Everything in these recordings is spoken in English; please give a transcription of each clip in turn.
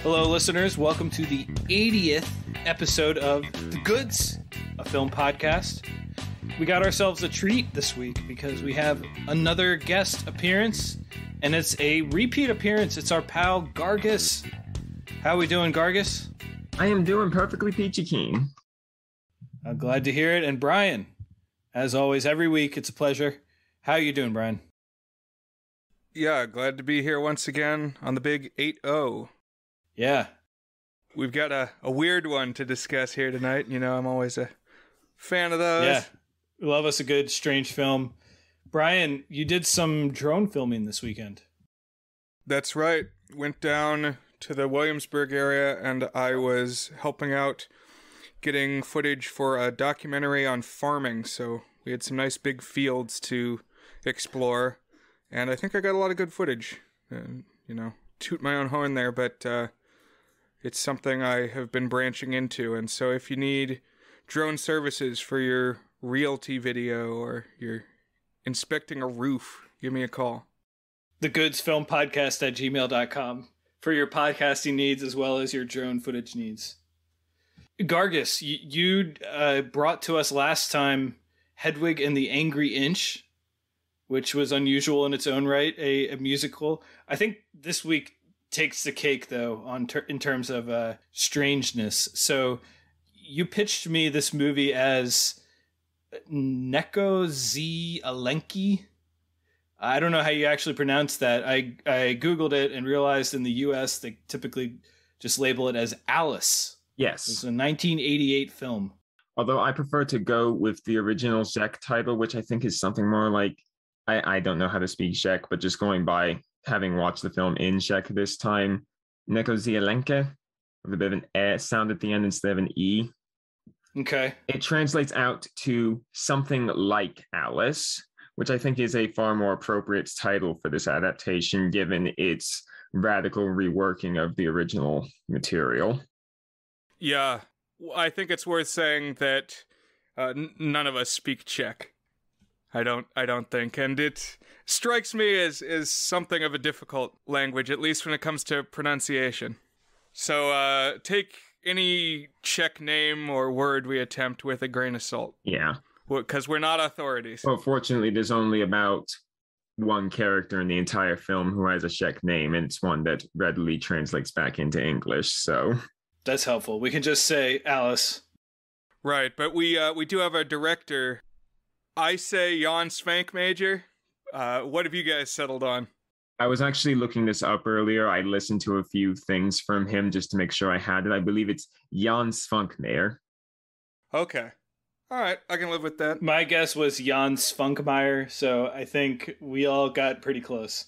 Hello, listeners. Welcome to the 80th episode of The Goods, a film podcast. We got ourselves a treat this week because we have another guest appearance, and it's a repeat appearance. It's our pal Gargus. How are we doing, Gargus? I am doing perfectly peachy keen. I'm glad to hear it. And Brian, as always, every week it's a pleasure. How are you doing, Brian? Yeah, glad to be here once again on the big 8 0. Yeah. We've got a, a weird one to discuss here tonight. You know, I'm always a fan of those. Yeah. Love us a good strange film. Brian, you did some drone filming this weekend. That's right. Went down to the Williamsburg area and I was helping out getting footage for a documentary on farming. So we had some nice big fields to explore. And I think I got a lot of good footage. And, you know, toot my own horn there, but uh, it's something I have been branching into. And so if you need drone services for your realty video or you're inspecting a roof, give me a call. The Goods Film Podcast at gmail.com for your podcasting needs as well as your drone footage needs. Gargus, you, uh, brought to us last time Hedwig and the Angry Inch, which was unusual in its own right, a, a musical. I think this week takes the cake though on ter- in terms of uh, strangeness. So you pitched me this movie as Neko Z Alenki. I don't know how you actually pronounce that. I I googled it and realized in the U.S. they typically just label it as Alice. Yes, it's a 1988 film. Although I prefer to go with the original Czech title, which I think is something more like I, I don't know how to speak Czech, but just going by having watched the film in Czech this time, Neko Zielenke, with a bit of an e sound at the end instead of an e. Okay. It translates out to something like Alice, which I think is a far more appropriate title for this adaptation, given its radical reworking of the original material. Yeah, I think it's worth saying that uh, n- none of us speak Czech. I don't. I don't think, and it strikes me as as something of a difficult language, at least when it comes to pronunciation. So uh, take any Czech name or word we attempt with a grain of salt. Yeah, because we're not authorities. Well, fortunately, there's only about one character in the entire film who has a Czech name, and it's one that readily translates back into English. So that's helpful. We can just say Alice. Right, but we uh, we do have a director I say Jan Svankmajer. Uh, what have you guys settled on? I was actually looking this up earlier. I listened to a few things from him just to make sure I had it. I believe it's Jan Svankmajer. Okay. All right, I can live with that. My guess was Jan Svankmajer, so I think we all got pretty close.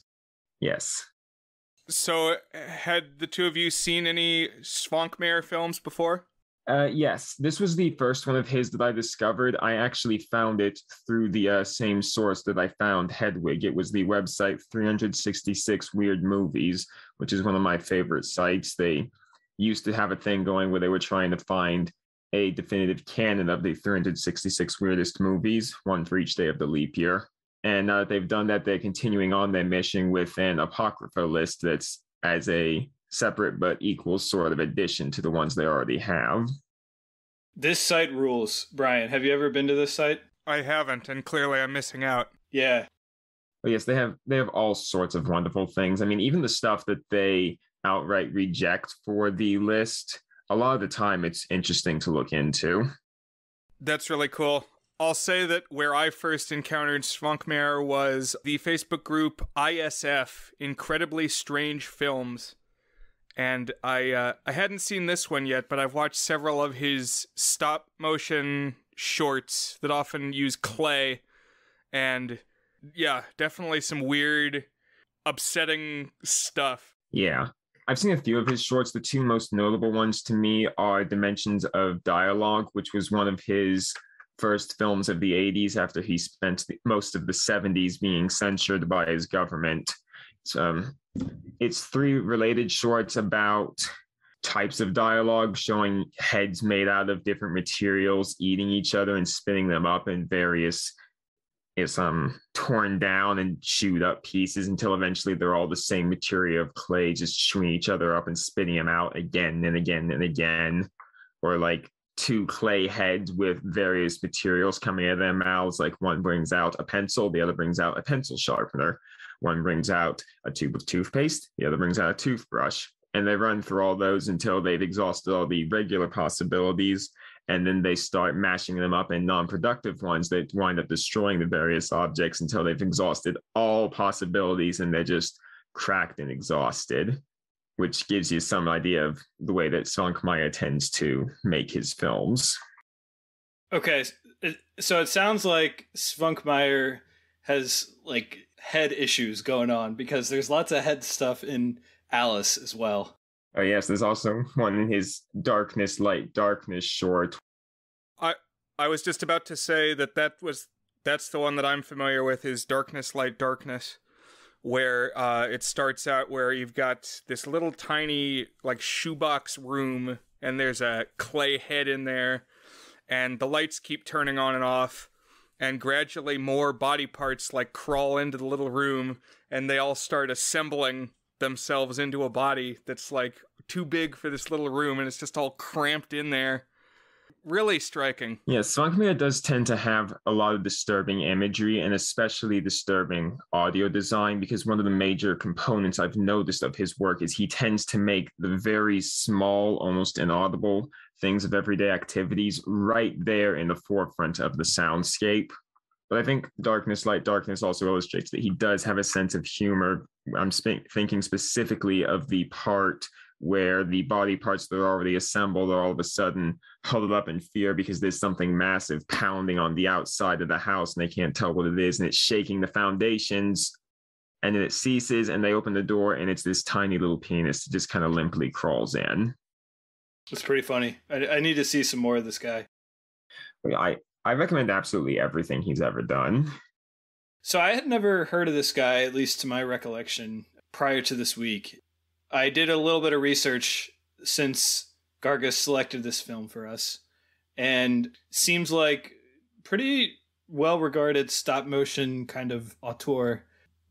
Yes. So, had the two of you seen any Svankmajer films before? Uh, yes, this was the first one of his that I discovered. I actually found it through the uh, same source that I found Hedwig. It was the website 366 Weird Movies, which is one of my favorite sites. They used to have a thing going where they were trying to find a definitive canon of the 366 weirdest movies, one for each day of the leap year. And now that they've done that, they're continuing on their mission with an apocrypha list that's as a separate but equal sort of addition to the ones they already have. This site rules. Brian, have you ever been to this site? I haven't, and clearly I'm missing out. Yeah. But yes, they have they have all sorts of wonderful things. I mean, even the stuff that they outright reject for the list, a lot of the time it's interesting to look into. That's really cool. I'll say that where I first encountered Svankmajer was the Facebook group ISF Incredibly Strange Films and I uh, I hadn't seen this one yet, but I've watched several of his stop motion shorts that often use clay, and yeah, definitely some weird, upsetting stuff. Yeah. I've seen a few of his shorts. The two most notable ones to me are Dimensions of Dialogue, which was one of his first films of the 80s after he spent the, most of the 70s being censored by his government. Um, it's three related shorts about types of dialogue showing heads made out of different materials eating each other and spinning them up in various is um torn down and chewed up pieces until eventually they're all the same material of clay just chewing each other up and spitting them out again and again and again or like two clay heads with various materials coming out of their mouths. Like one brings out a pencil the other brings out a pencil sharpener. One brings out a tube of toothpaste the other brings out a toothbrush. And they run through all those until they've exhausted all the regular possibilities. And then they start mashing them up in non-productive ones that wind up destroying the various objects until they've exhausted all possibilities and they're just cracked and exhausted which gives you some idea of the way that Svankmajer tends to make his films. Okay, so it sounds like Svankmajer has like head issues going on because there's lots of head stuff in Alice as well. Oh yes, there's also one in his Darkness Light Darkness short. I I was just about to say that that was that's the one that I'm familiar with is Darkness Light Darkness where uh, it starts out where you've got this little tiny like shoebox room and there's a clay head in there and the lights keep turning on and off and gradually more body parts like crawl into the little room and they all start assembling themselves into a body that's like too big for this little room and it's just all cramped in there. Really striking. Yes, Svankmajer does tend to have a lot of disturbing imagery and especially disturbing audio design because one of the major components I've noticed of his work is he tends to make the very small, almost inaudible things of everyday activities right there in the forefront of the soundscape. But I think Darkness, Light, Darkness also illustrates that he does have a sense of humor. I'm sp- thinking specifically of the part where the body parts that are already assembled are all of a sudden huddled up in fear because there's something massive pounding on the outside of the house and they can't tell what it is and it's shaking the foundations and then it ceases and they open the door and it's this tiny little penis that just kind of limply crawls in. It's pretty funny. I, I need to see some more of this guy. I i recommend absolutely everything he's ever done. So i had never heard of this guy at least to my recollection prior to this week I did a little bit of research since Gargus selected this film for us, and seems like pretty well regarded stop motion kind of auteur.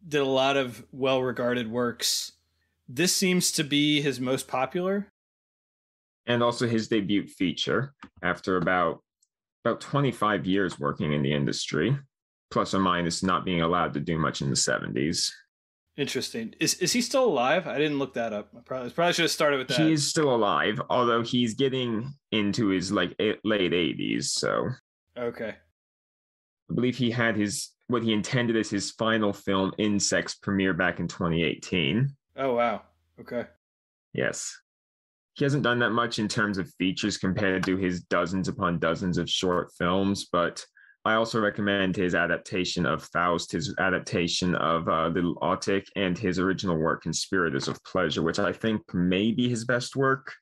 Did a lot of well regarded works. This seems to be his most popular. And also his debut feature after about about 25 years working in the industry, plus or minus not being allowed to do much in the 70s. Interesting. Is is he still alive? I didn't look that up. I probably, probably should have started with that. He is still alive, although he's getting into his like late eighties. So okay. I believe he had his what he intended as his final film, Insects, premiere back in 2018. Oh wow. Okay. Yes. He hasn't done that much in terms of features compared to his dozens upon dozens of short films, but I also recommend his adaptation of Faust, his adaptation of uh, Little Otik, and his original work, Conspirators of Pleasure, which I think may be his best work,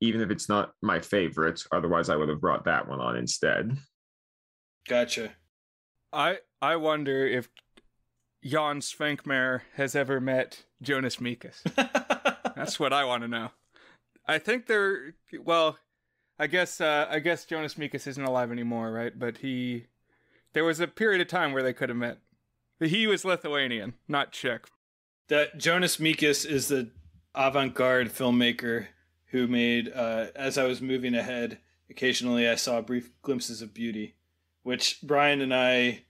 even if it's not my favorite. Otherwise, I would have brought that one on instead. Gotcha. I I wonder if Jan Svankmajer has ever met Jonas Mekas. That's what I want to know. I think they're well. I guess uh, I guess Jonas Mekas isn't alive anymore, right? But he there was a period of time where they could have met. But he was Lithuanian, not Czech. That Jonas Mekas is the avant-garde filmmaker who made uh, as I was moving ahead, occasionally I saw brief glimpses of beauty, which Brian and I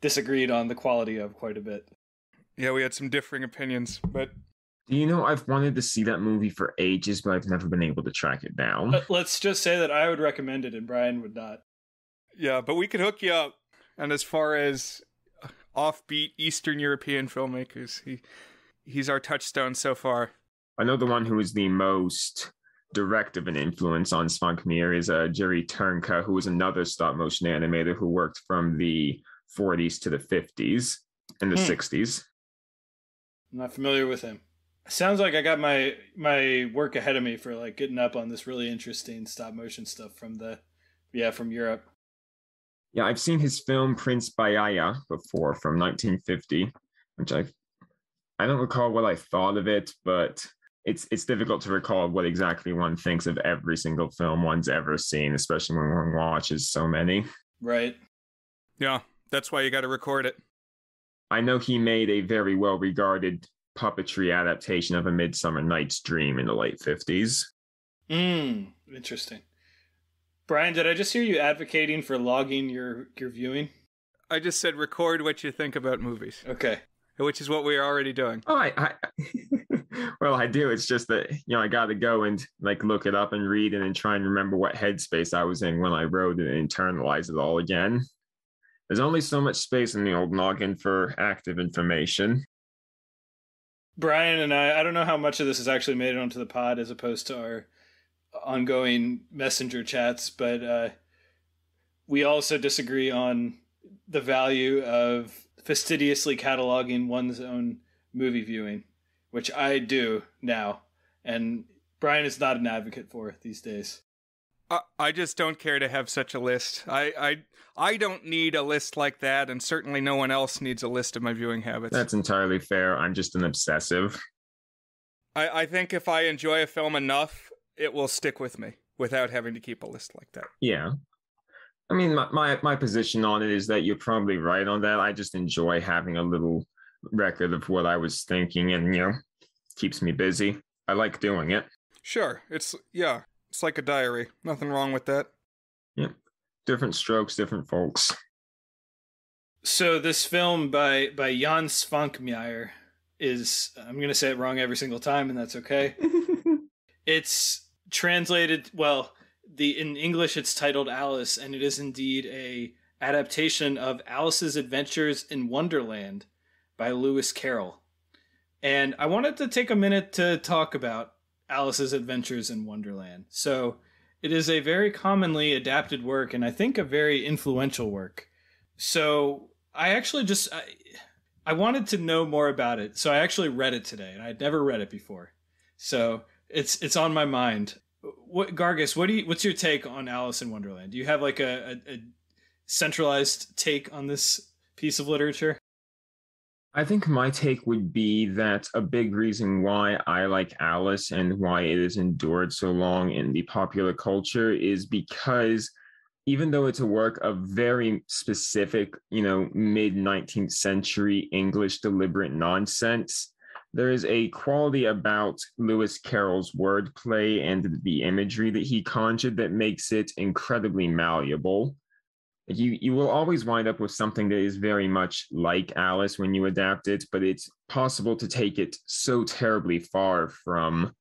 disagreed on the quality of quite a bit. Yeah, we had some differing opinions, but do you know I've wanted to see that movie for ages, but I've never been able to track it down. Let's just say that I would recommend it and Brian would not. Yeah, but we could hook you up. And as far as offbeat Eastern European filmmakers, he he's our touchstone so far. I know the one who is the most direct of an influence on Svankmajer is uh, Jiri Trnka, who was another stop motion animator who worked from the 40s to the 50s and the hmm. 60s. I'm not familiar with him. Sounds like I got my my work ahead of me for like getting up on this really interesting stop motion stuff from the yeah from Europe. Yeah, I've seen his film Prince Bayaya before from 1950, which I I don't recall what I thought of it, but it's it's difficult to recall what exactly one thinks of every single film one's ever seen, especially when one watches so many. Right. Yeah, that's why you got to record it. I know he made a very well regarded puppetry adaptation of A Midsummer Night's Dream in the late 50s. Hmm, interesting. Brian, did I just hear you advocating for logging your your viewing? I just said record what you think about movies, Okay. which is what we are already doing. Oh, I, I well, I do. It's just that you know I got to go and like look it up and read it and try and remember what headspace I was in when I wrote it and internalize it all again. There's only so much space in the old noggin for active information. Brian and I, I don't know how much of this has actually made it onto the pod as opposed to our ongoing messenger chats, but uh, we also disagree on the value of fastidiously cataloging one's own movie viewing, which I do now. And Brian is not an advocate for these days. I, I just don't care to have such a list. I, I I don't need a list like that, and certainly no one else needs a list of my viewing habits. That's entirely fair. I'm just an obsessive. I, I think if I enjoy a film enough, it will stick with me without having to keep a list like that. Yeah. I mean, my, my, my position on it is that you're probably right on that. I just enjoy having a little record of what I was thinking and, you know, keeps me busy. I like doing it. Sure, it's yeah, it's like a diary. Nothing wrong with that. Yeah. Different strokes, different folks. So this film by by Jan Svankmajer is I'm going to say it wrong every single time and that's okay. It's translated well. The in English, it's titled Alice, and it is indeed a adaptation of Alice's Adventures in Wonderland by Lewis Carroll. And I wanted to take a minute to talk about Alice's Adventures in Wonderland. So it is a very commonly adapted work, and I think a very influential work. So I actually just I, I wanted to know more about it, so I actually read it today, and I'd never read it before. So it's it's on my mind. What Gargus? What do you? What's your take on Alice in Wonderland? Do you have like a, a, a centralized take on this piece of literature? I think my take would be that a big reason why I like Alice and why it has endured so long in the popular culture is because even though it's a work of very specific, you know, mid 19th century English deliberate nonsense, there is a quality about Lewis Carroll's wordplay and the imagery that he conjured that makes it incredibly malleable. You you will always wind up with something that is very much like Alice when you adapt it, but it's possible to take it so terribly far from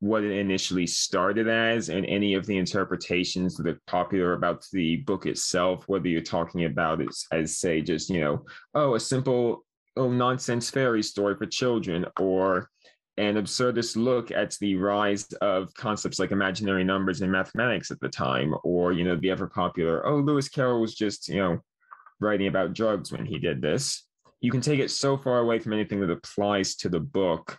what it initially started as and any of the interpretations that are popular about the book itself, whether you're talking about it as say just, you know, oh, a simple oh nonsense fairy story for children or an absurdist look at the rise of concepts like imaginary numbers in mathematics at the time, or you know, the ever popular, oh, Lewis Carroll was just, you know, writing about drugs when he did this. You can take it so far away from anything that applies to the book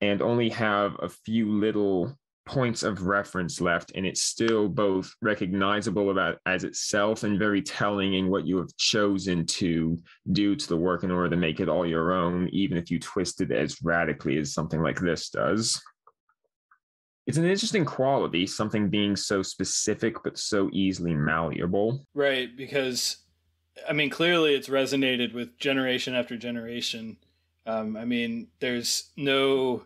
and only have a few little points of reference left and it's still both recognizable about as itself and very telling in what you have chosen to do to the work in order to make it all your own even if you twist it as radically as something like this does it's an interesting quality something being so specific but so easily malleable Right, because I mean, clearly it's resonated with generation after generation. Um, I mean, there's no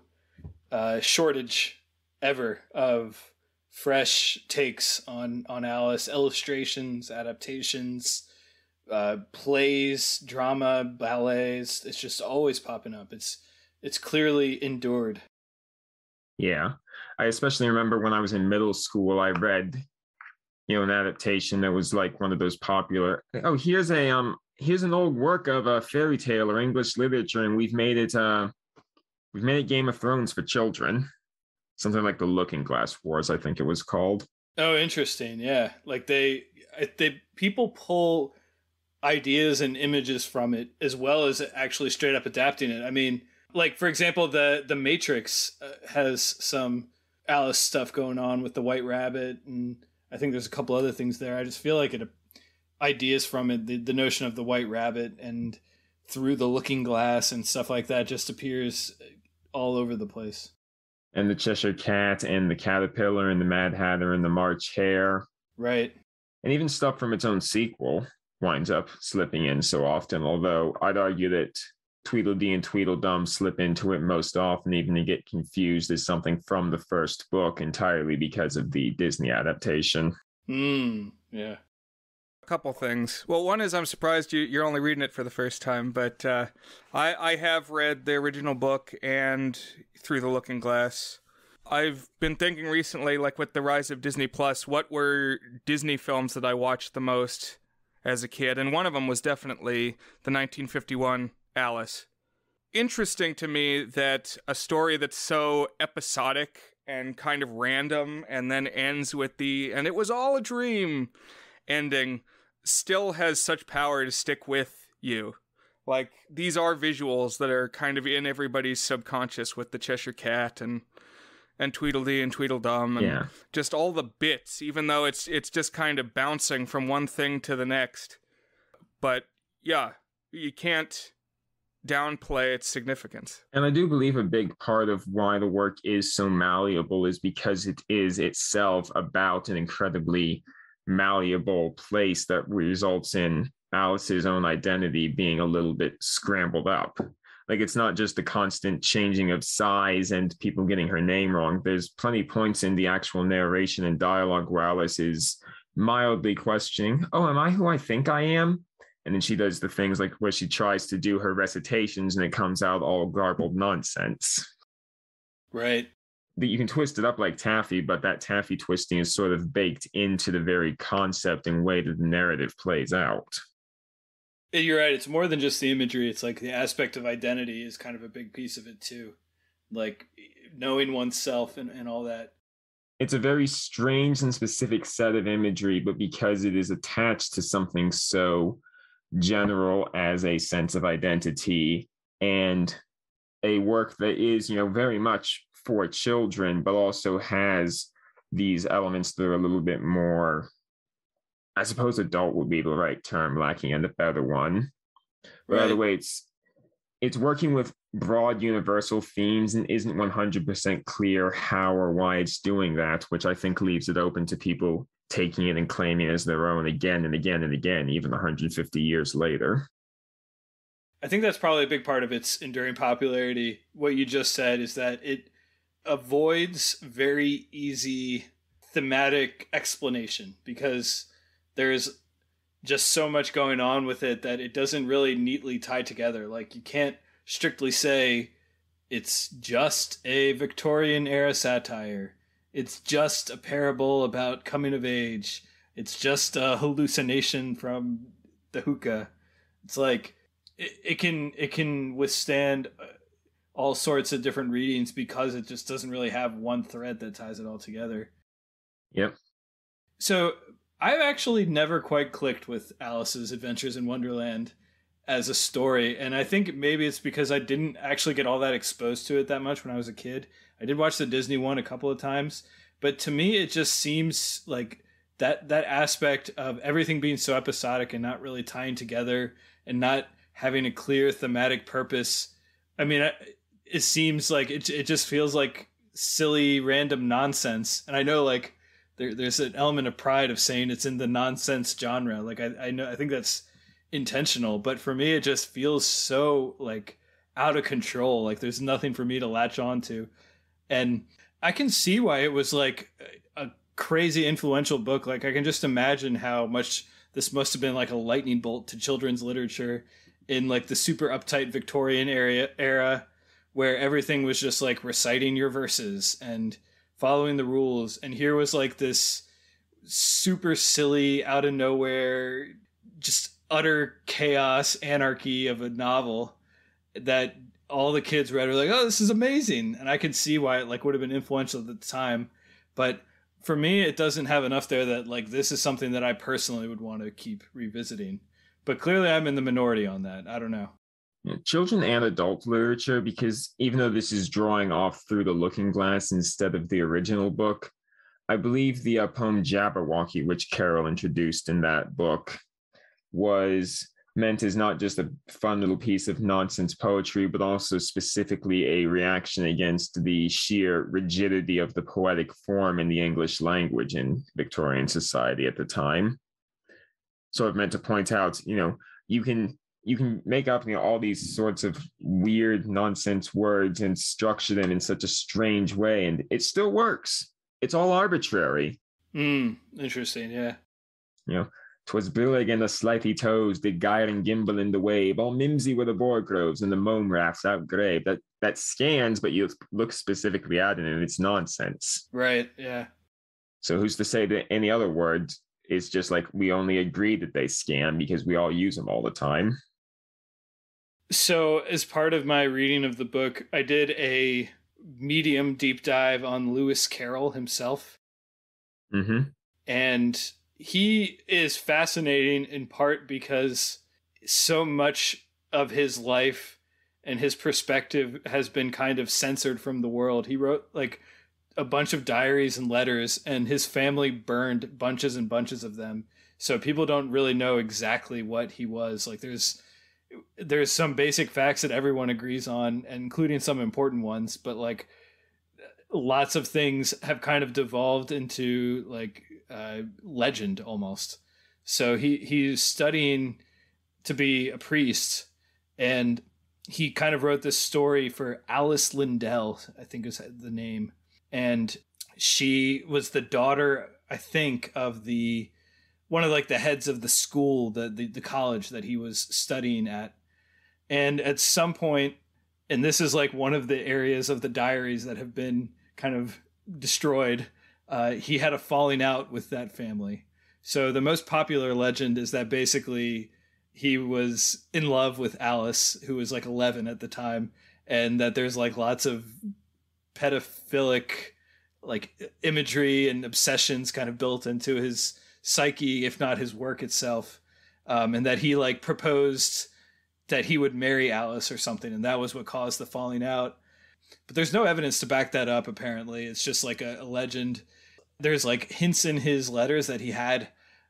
uh, shortage ever of fresh takes on on Alice, illustrations, adaptations, uh, plays, drama, ballets. It's just always popping up. It's it's clearly endured. Yeah. I especially remember when I was in middle school, I read, you know, an adaptation that was like one of those popular. Oh, here's a um, here's an old work of a fairy tale or English literature, and we've made it uh, we've made it Game of Thrones for children. Something like the Looking Glass Wars, I think it was called. Oh, interesting. Yeah, like they they people pull ideas and images from it as well as actually straight up adapting it. I mean, like for example, the the Matrix uh, has some Alice stuff going on with the White Rabbit, and I think there's a couple other things there. I just feel like it ideas from it, the, the notion of the White Rabbit and through the Looking Glass and stuff like that, just appears all over the place. And the Cheshire Cat and the Caterpillar and the Mad Hatter and the March Hare. Right. And even stuff from its own sequel winds up slipping in so often, although I'd argue that Tweedledee and Tweedledum slip into it most often, even to get confused as something from the first book entirely because of the Disney adaptation. Hmm. Yeah. Couple things. Well, one is I'm surprised you, you're only reading it for the first time, but uh, I, I have read the original book and Through the Looking Glass. I've been thinking recently, like with the rise of Disney Plus, what were Disney films that I watched the most as a kid? And one of them was definitely the 1951 Alice. Interesting to me that a story that's so episodic and kind of random and then ends with the and it was all a dream ending still has such power to stick with you. Like these are visuals that are kind of in everybody's subconscious with the Cheshire Cat and and Tweedledee and Tweedledum and Yeah. just all the bits, even though it's it's just kind of bouncing from one thing to the next. But yeah, you can't downplay its significance. And I do believe a big part of why the work is so malleable is because it is itself about an incredibly malleable place that results in Alice's own identity being a little bit scrambled up. Like it's not just the constant changing of size and people getting her name wrong. There's plenty points in the actual narration and dialogue where Alice is mildly questioning, Oh, am I who I think I am? And then she does the things like where she tries to do her recitations and it comes out all garbled nonsense. Right. That you can twist it up like taffy, but that taffy twisting is sort of baked into the very concept and way that the narrative plays out. You're right. It's more than just the imagery. It's like the aspect of identity is kind of a big piece of it too. Like knowing oneself and, and all that. It's a very strange and specific set of imagery, but because it is attached to something so general as a sense of identity and a work that is, you know, very much for children, but also has these elements that are a little bit more, I suppose adult would be the right term, lacking in the better one. But either way, it's it's working with broad universal themes and isn't 100% clear how or why it's doing that, which I think leaves it open to people taking it and claiming it as their own again and again and again, even 150 years later. I think that's probably a big part of its enduring popularity. What you just said is that it avoids very easy thematic explanation because there's just so much going on with it that it doesn't really neatly tie together. Like you can't strictly say it's just a Victorian era satire. It's just a parable about coming of age. It's just a hallucination from the hookah. It's like it, it can it can withstand all sorts of different readings because it just doesn't really have one thread that ties it all together. Yep. So I've actually never quite clicked with Alice's Adventures in Wonderland as a story, and I think maybe it's because I didn't actually get all that exposed to it that much when I was a kid. I did watch the Disney one a couple of times, but to me it just seems like that that aspect of everything being so episodic and not really tying together and not having a clear thematic purpose. I mean, I- it seems like it it just feels like silly random nonsense. And I know like there, there's an element of pride of saying it's in the nonsense genre. Like I, I know I think that's intentional, but for me it just feels so like out of control. Like there's nothing for me to latch on to. And I can see why it was like a crazy influential book. Like I can just imagine how much this must have been like a lightning bolt to children's literature in like the super uptight Victorian area era where everything was just like reciting your verses and following the rules. And here was like this super silly, out of nowhere, just utter chaos, anarchy of a novel that all the kids read were like, "Oh, this is amazing," and I can see why it like would have been influential at the time. But for me, it doesn't have enough there that like this is something that I personally would want to keep revisiting. But clearly, I'm in the minority on that. I don't know. Children and adult literature, because even though this is drawing off through the looking glass instead of the original book, I believe the uh, poem Jabberwocky, which Carroll introduced in that book, was meant as not just a fun little piece of nonsense poetry, but also specifically a reaction against the sheer rigidity of the poetic form in the English language in Victorian society at the time. So I've meant to point out, you know, you can you can make up you know all these sorts of weird nonsense words and structure them in such a strange way, and it still works. It's all arbitrary. Mm, interesting, yeah. You know, 'Twas brillig and the slithy toves did gyre and gimble in the wabe, all mimsy were the borogoves and the mome raths outgrabe. That that scans, but you look specifically at it and it's nonsense. Right, yeah. So who's to say that any other word is just like we only agree that they scan because we all use them all the time. So as part of my reading of the book, I did a medium deep dive on Lewis Carroll himself. Mm-hmm. And he is fascinating in part because so much of his life and his perspective has been kind of censored from the world. He wrote like a bunch of diaries and letters, and his family burned bunches and bunches of them. So people don't really know exactly what he was. Like there's there's some basic facts that everyone agrees on, including some important ones, but like lots of things have kind of devolved into like uh, legend almost. So he he's studying to be a priest, and he kind of wrote this story for Alice Liddell, I think is the name, and she was the daughter, I think, of the one of like the heads of the school, the, the, the college that he was studying at, and at some point, and this is like one of the areas of the diaries that have been kind of destroyed uh, he had a falling out with that family. So the most popular legend is that basically he was in love with Alice, who was like 11 at the time, and that there's like lots of pedophilic like imagery and obsessions kind of built into his psyche, if not his work itself, um, and that he like proposed that he would marry Alice or something, and that was what caused the falling out. But there's no evidence to back that up. Apparently, it's just like a, a legend there's like hints in his letters that he had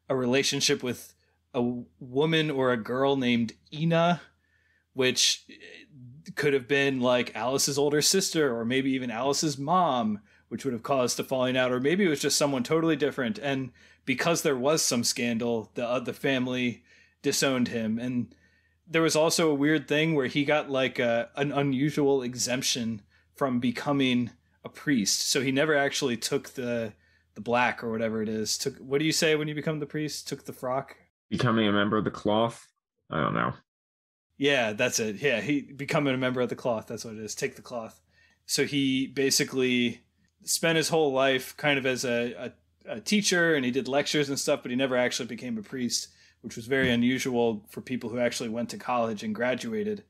a relationship with a woman or a girl named Ina, which could have been like Alice's older sister or maybe even Alice's mom, which would have caused the falling out, or maybe it was just someone totally different. And because there was some scandal, the uh, the family disowned him. And there was also a weird thing where he got like a, an unusual exemption from becoming a priest, so he never actually took the the black or whatever it is. Took what do you say when you become the priest? Took the frock. Becoming a member of the cloth. I don't know. Yeah, that's it. Yeah, he becoming a member of the cloth. That's what it is. Take the cloth. So he basically spent his whole life kind of as a, a, a teacher, and he did lectures and stuff, but he never actually became a priest, which was very unusual for people who actually went to college and graduated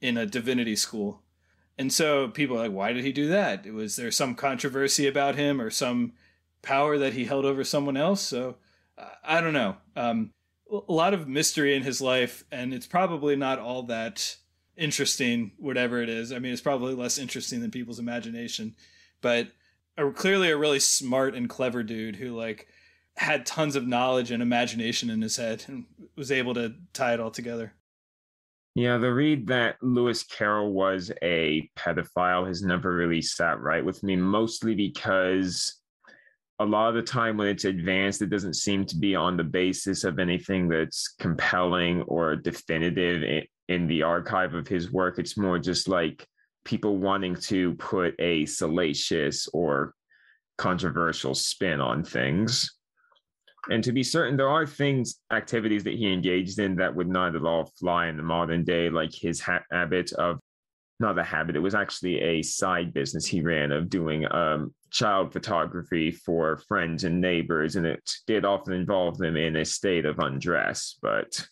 in a divinity school. And so people are like, why did he do that? Was there some controversy about him or some power that he held over someone else. So I don't know. Um, a lot of mystery in his life, and it's probably not all that interesting, whatever it is. I mean, it's probably less interesting than people's imagination, but a, clearly a really smart and clever dude who like had tons of knowledge and imagination in his head and was able to tie it all together. Yeah, the read that Lewis Carroll was a pedophile has never really sat right with me, mostly because a lot of the time when it's advanced, it doesn't seem to be on the basis of anything that's compelling or definitive in, in the archive of his work. It's more just like people wanting to put a salacious or controversial spin on things. And to be certain, there are things, activities that he engaged in that would not at all fly in the modern day, like his ha- habit of not a habit, it was actually a side business he ran of doing um, child photography for friends and neighbors, and it did often involve them in a state of undress. But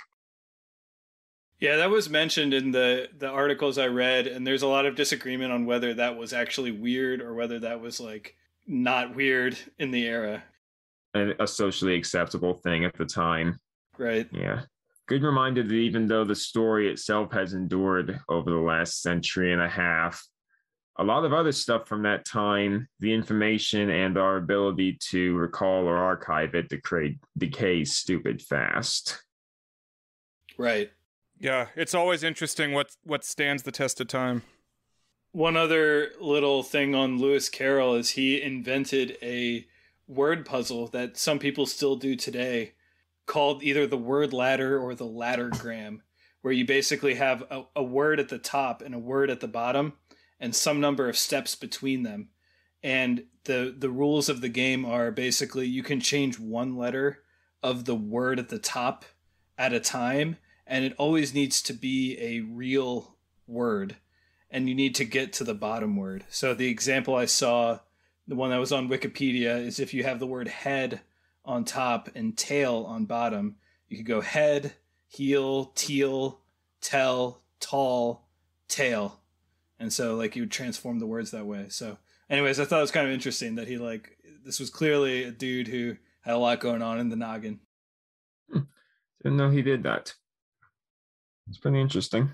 yeah, that was mentioned in the the articles I read, and there's a lot of disagreement on whether that was actually weird or whether that was like not weird in the era. And a socially acceptable thing at the time. Right. Yeah. Good reminder that even though the story itself has endured over the last century and a half, a lot of other stuff from that time, the information and our ability to recall or archive it decay, decays stupid fast. Right. Yeah, it's always interesting what what stands the test of time. One other little thing on Lewis Carroll is he invented a word puzzle that some people still do today called either the word ladder or the laddergram, where you basically have a, a word at the top and a word at the bottom and some number of steps between them. And the the rules of the game are basically you can change one letter of the word at the top at a time and it always needs to be a real word and you need to get to the bottom word. So the example I saw, the one that was on Wikipedia, is if you have the word head on top and tail on bottom, you could go head, heel, teal, tell, tall, tail. And so like you would transform the words that way. So anyways, I thought it was kind of interesting that he like this was clearly a dude who had a lot going on in the noggin. Hmm. Didn't know he did that. It's pretty interesting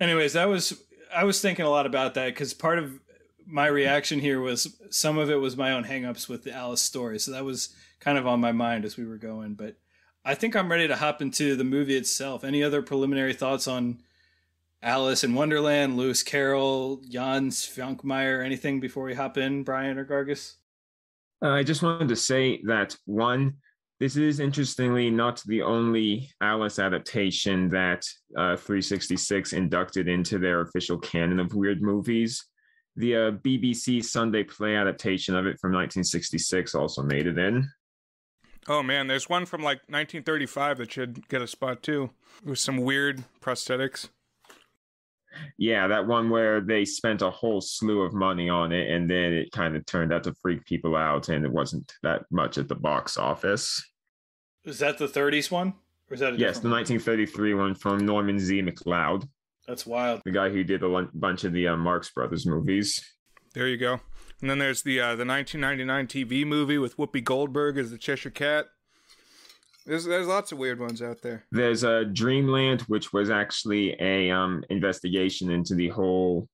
anyways, that was I was thinking a lot about that because part of my reaction here was some of it was my own hangups with the Alice story, so that was kind of on my mind as we were going. But I think I'm ready to hop into the movie itself. Any other preliminary thoughts on Alice in Wonderland, Lewis Carroll, Jan Svankmajer, anything before we hop in, Brian or Gargus? Uh, I just wanted to say that one, this is interestingly not the only Alice adaptation that uh, 366 inducted into their official canon of weird movies. The uh, BBC Sunday Play adaptation of it from 1966 also made it in. Oh man, there's one from like 1935 that should get a spot too, with some weird prosthetics. Yeah, that one where they spent a whole slew of money on it, and then it kind of turned out to freak people out, and it wasn't that much at the box office. Is that the 30s one? Or is that yes, the 1933 one from Norman Z. MacLeod. That's wild. The guy who did a bunch of the uh, Marx Brothers movies. There you go. And then there's the uh, the 1999 TV movie with Whoopi Goldberg as the Cheshire Cat. There's there's lots of weird ones out there. There's a uh, Dreamland, which was actually a um investigation into the whole,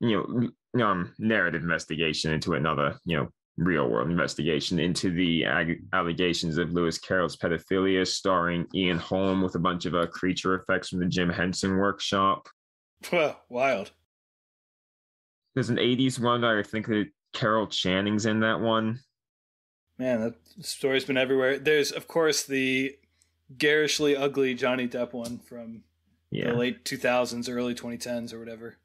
you know, um narrative investigation into another you know real world investigation into the ag- allegations of Lewis Carroll's pedophilia, starring Ian Holm with a bunch of uh, creature effects from the Jim Henson workshop. Wild. There's an 80s one. I think that Carol Channing's in that one. Man, that story's been everywhere. There's, of course, the garishly ugly Johnny Depp one from yeah. the late 2000s, early 2010s, or whatever.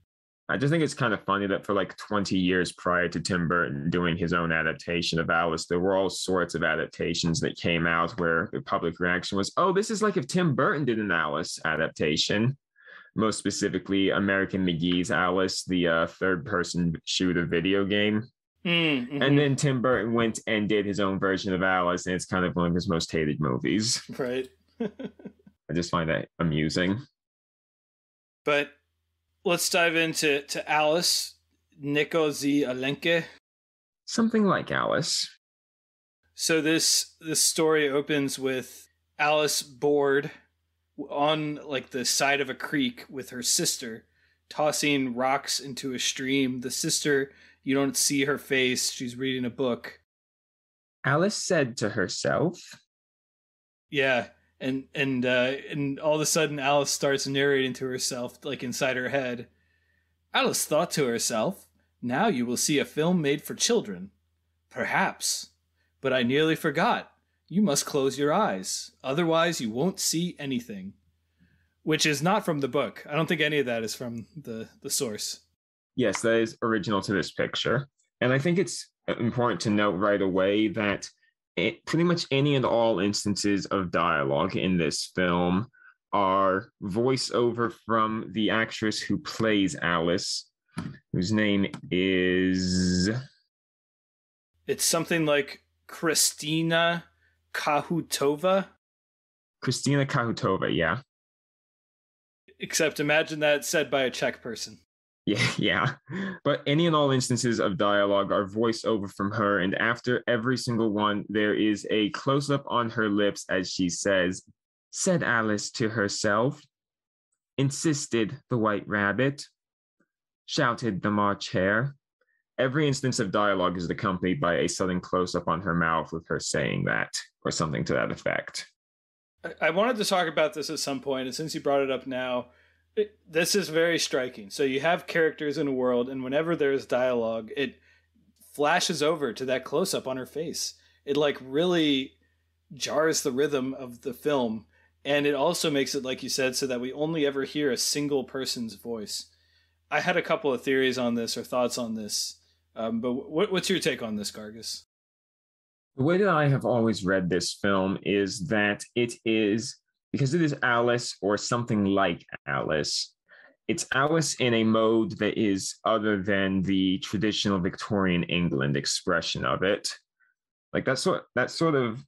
I just think it's kind of funny that for like 20 years prior to Tim Burton doing his own adaptation of Alice, there were all sorts of adaptations that came out where the public reaction was, oh, this is like if Tim Burton did an Alice adaptation. Most specifically, American McGee's Alice, the uh, third person shooter video game. Mm-hmm. And then Tim Burton went and did his own version of Alice, and it's kind of one of his most hated movies. Right. I just find that amusing. But let's dive into to Alice, Nico Z Alenke. Something like Alice. So this this story opens with Alice bored on like the side of a creek with her sister, tossing rocks into a stream. The sister, you don't see her face. She's reading a book. Alice said to herself. Yeah, and and uh, and all of a sudden Alice starts narrating to herself like inside her head. Alice thought to herself, "Now you will see a film made for children." Perhaps, but I nearly forgot. You must close your eyes, otherwise you won't see anything. Which is not from the book. I don't think any of that is from the the source. Yes, that is original to this picture, and I think it's important to note right away that it, pretty much any and all instances of dialogue in this film are voiceover from the actress who plays Alice, whose name is. It's something like Christina Kahutova. Christina Kahutova, yeah. Except imagine that said by a Czech person. Yeah, yeah. But any and all instances of dialogue are voiced over from her, and after every single one, there is a close up on her lips as she says, said Alice to herself. Insisted the white rabbit. Shouted the March hare. Every instance of dialogue is accompanied by a sudden close up on her mouth with her saying that, or something to that effect. I wanted to talk about this at some point, and since you brought it up now, this is very striking. So you have characters in a world, and whenever there's dialogue, it flashes over to that close up on her face. It like really jars the rhythm of the film, and it also makes it, like you said, so that we only ever hear a single person's voice. I had a couple of theories on this or thoughts on this, um, but what, what's your take on this, Gargus? The way that I have always read this film is that it is because it is Alice or something like Alice. It's Alice in a mode that is other than the traditional Victorian England expression of it. Like that sort that sort of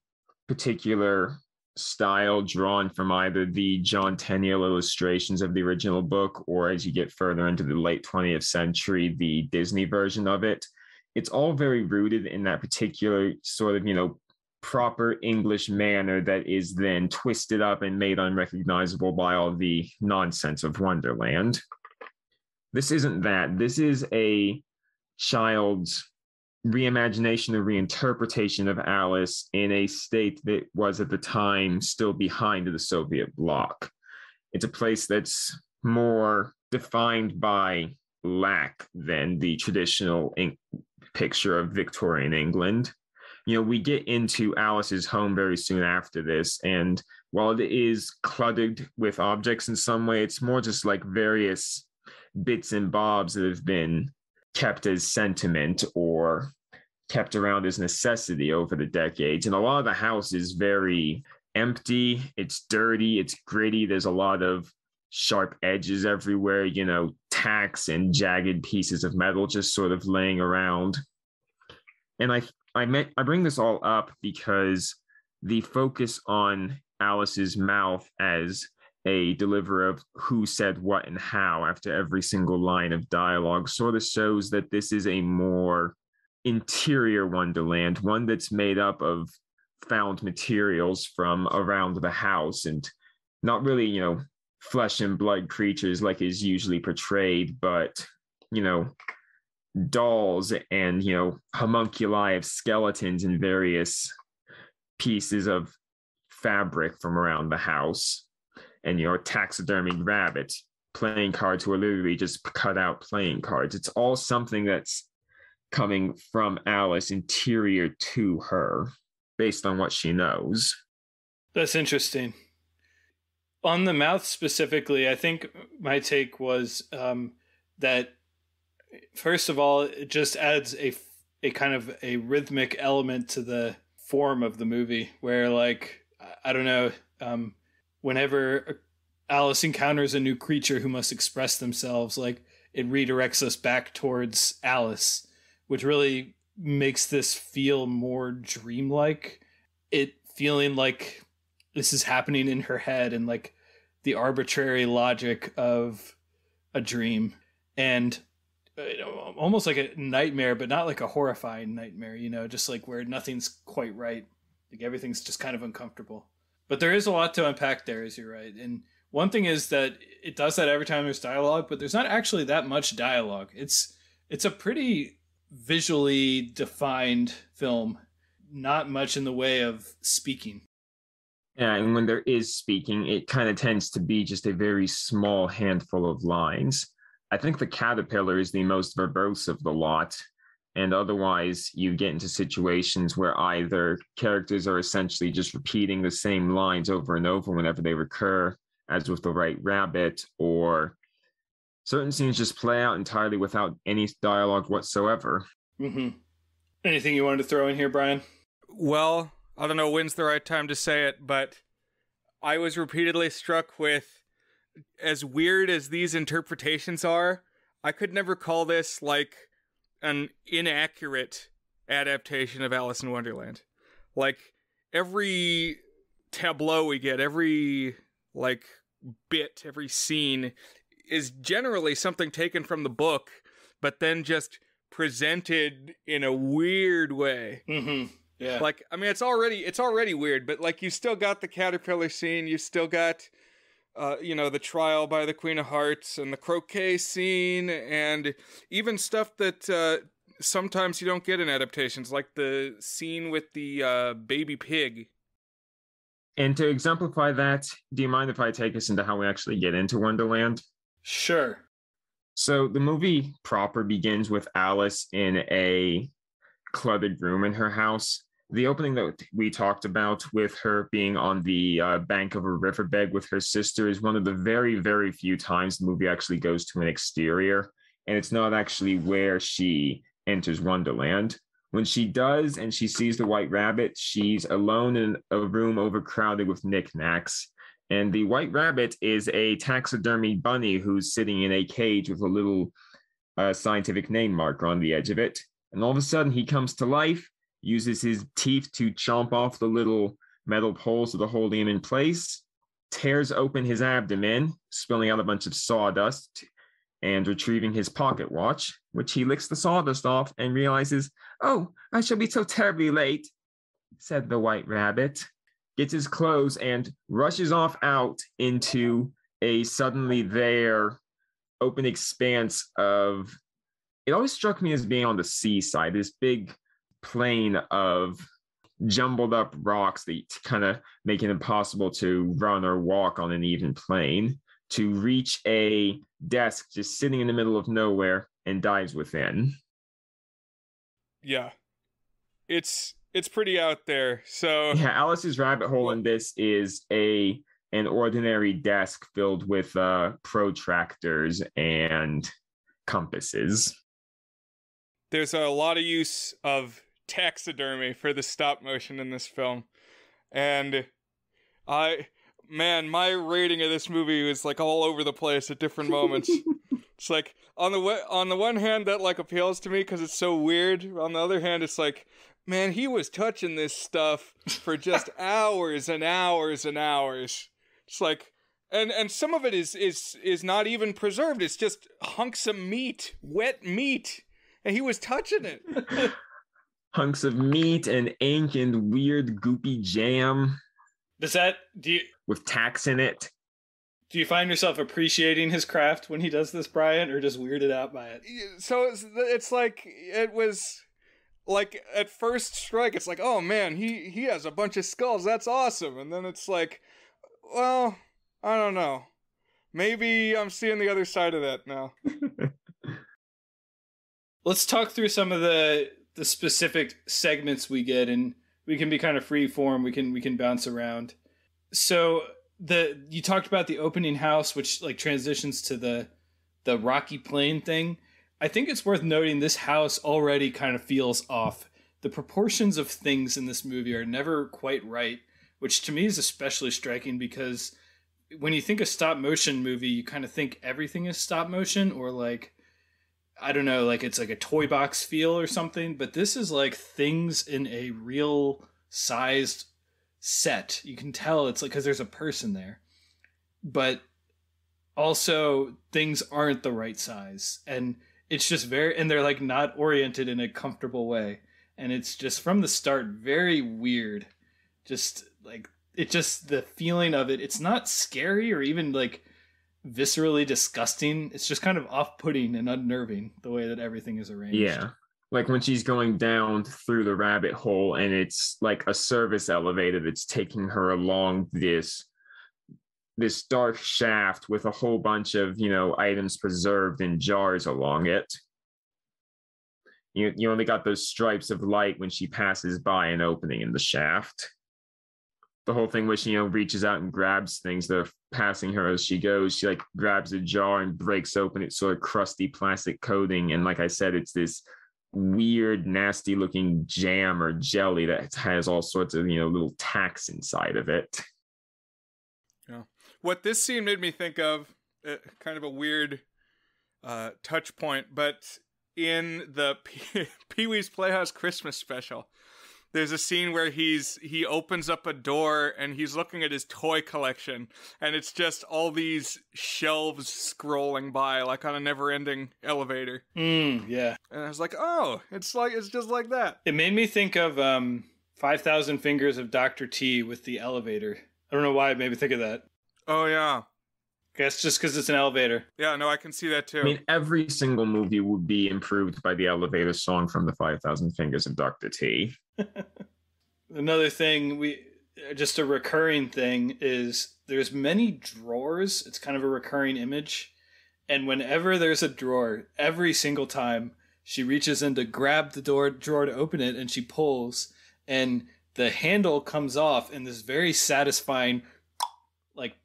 particular style drawn from either the John Tenniel illustrations of the original book or as you get further into the late 20th century, the Disney version of it it's all very rooted in that particular sort of, you know, proper English manner that is then twisted up and made unrecognizable by all the nonsense of Wonderland. This isn't that. This is a child's reimagination or reinterpretation of Alice in a state that was at the time still behind the Soviet bloc. It's a place that's more defined by lack than the traditional picture of Victorian England. You know, we get into Alice's home very soon after this, and while it is cluttered with objects in some way, it's more just like various bits and bobs that have been kept as sentiment or kept around as necessity over the decades. And a lot of the house is very empty, it's dirty, it's gritty. There's a lot of sharp edges everywhere, you know, tacks and jagged pieces of metal just sort of laying around. And I I meant I bring this all up because the focus on Alice's mouth as a deliverer of who said what and how after every single line of dialogue sort of shows that this is a more interior wonderland, one that's made up of found materials from around the house and not really, you know, flesh and blood creatures like is usually portrayed, but you know, dolls and you know homunculi of skeletons and various pieces of fabric from around the house. And your taxidermy rabbit playing cards who are literally just cut out playing cards. It's all something that's coming from alice interior to her based on what she knows. That's interesting. On the mouth specifically, I think my take was um, that first of all, it just adds a a kind of a rhythmic element to the form of the movie, where like I don't know, um, whenever Alice encounters a new creature who must express themselves, like it redirects us back towards Alice, which really makes this feel more dreamlike. It feeling like this is happening in her head and like the arbitrary logic of a dream and uh, almost like a nightmare but not like a horrifying nightmare you know just like where nothing's quite right. Like everything's just kind of uncomfortable. But there is a lot to unpack there as you're right. And one thing is that it does that every time there's dialogue but there's not actually that much dialogue. It's it's a pretty visually defined film not much in the way of speaking. Yeah, and when there is speaking, it kind of tends to be just a very small handful of lines. I think the caterpillar is the most verbose of the lot. And otherwise, you get into situations where either characters are essentially just repeating the same lines over and over whenever they recur, as with the White Rabbit, or certain scenes just play out entirely without any dialogue whatsoever. Mm-hmm. Anything you wanted to throw in here, Brian? Well, I don't know when's the right time to say it, but I was repeatedly struck with as weird as these interpretations are, I could never call this like an inaccurate adaptation of Alice in Wonderland. Like every tableau we get, every like bit, every scene is generally something taken from the book, but then just presented in a weird way. Mm-hmm. Yeah. Like I mean it's already it's already weird, but like you still got the caterpillar scene, you still got uh, you know, the trial by the Queen of Hearts and the croquet scene and even stuff that uh, sometimes you don't get in adaptations, like the scene with the uh, baby pig. And to exemplify that, do you mind if I take us into how we actually get into Wonderland? Sure. So the movie proper begins with Alice in a cluttered room in her house. The opening that we talked about with her being on the uh, bank of a riverbed with her sister is one of the very, very few times the movie actually goes to an exterior. And it's not actually where she enters Wonderland. When she does and she sees the white rabbit, she's alone in a room overcrowded with knickknacks. And the white rabbit is a taxidermy bunny who's sitting in a cage with a little uh, scientific name marker on the edge of it. And all of a sudden, he comes to life, uses his teeth to chomp off the little metal poles that are holding him in place, tears open his abdomen, spilling out a bunch of sawdust, and retrieving his pocket watch, which he licks the sawdust off and realizes, Oh, I shall be so terribly late, said the white rabbit, gets his clothes and rushes off out into a suddenly there open expanse of it always struck me as being on the seaside, this big plain of jumbled up rocks that kind of make it impossible to run or walk on an even plane to reach a desk just sitting in the middle of nowhere and dives within. Yeah. It's it's pretty out there. So Yeah, Alice's rabbit hole in this is a an ordinary desk filled with uh protractors and compasses. there's a lot of use of taxidermy for the stop motion in this film. And I man, my rating of this movie was like all over the place at different moments. it's like on the wa- on the one hand that like appeals to me cuz it's so weird. On the other hand it's like man, he was touching this stuff for just hours and hours and hours. It's like and and some of it is is is not even preserved. It's just hunks of meat, wet meat. And he was touching it. Hunks of meat and ink and weird goopy jam Does that do you with tacks in it. do you find yourself appreciating his craft when he does this, Brian, or just weirded out by it? so it's, it's like it was like at first strike it's like oh man he he has a bunch of skulls that's awesome and then it's like well i don't know maybe i'm seeing the other side of that now Let's talk through some of the the specific segments we get, and we can be kind of free form. We can we can bounce around. So the you talked about the opening house, which like transitions to the the rocky plain thing. I think it's worth noting this house already kind of feels off. The proportions of things in this movie are never quite right, which to me is especially striking because when you think of stop motion movie, you kind of think everything is stop motion or like I don't know, like it's like a toy box feel or something, but this is like things in a real sized set. You can tell it's like because there's a person there, but also things aren't the right size, and it's just very, and they're like not oriented in a comfortable way, and it's just from the start very weird. Just like it, just the feeling of it. It's not scary or even like viscerally disgusting. It's just kind of off-putting and unnerving the way that everything is arranged. Yeah. Like when she's going down through the rabbit hole and it's like a service elevator that's taking her along this this dark shaft with a whole bunch of, you know, items preserved in jars along it. You you only got those stripes of light when she passes by an opening in the shaft. The whole thing where she, you know, reaches out and grabs things that are passing her as she goes. She like grabs a jar and breaks open its sort of crusty plastic coating. And like I said, it's this weird, nasty looking jam or jelly that has all sorts of, you know, little tacks inside of it. Yeah, what this scene made me think of uh, kind of a weird uh, touch point but in the Pee- pee-wee's playhouse christmas special there's a scene where he's he opens up a door and he's looking at his toy collection and it's just all these shelves scrolling by like on a never-ending elevator Mm, yeah. and i was like oh it's like it's just like that It made me think of um, 5,000 Fingers of Dr. T with the elevator. I don't know why it made me think of that. oh yeah Guess just because it's an elevator. yeah no i can see that too I mean, every single movie would be improved by the elevator song from the 5,000 Fingers of Dr. T. Another thing we uh, just a recurring thing is there's many drawers. It's kind of a recurring image. And whenever there's a drawer, every single time she reaches in to grab the door drawer to open it and she pulls and the handle comes off in this very satisfying like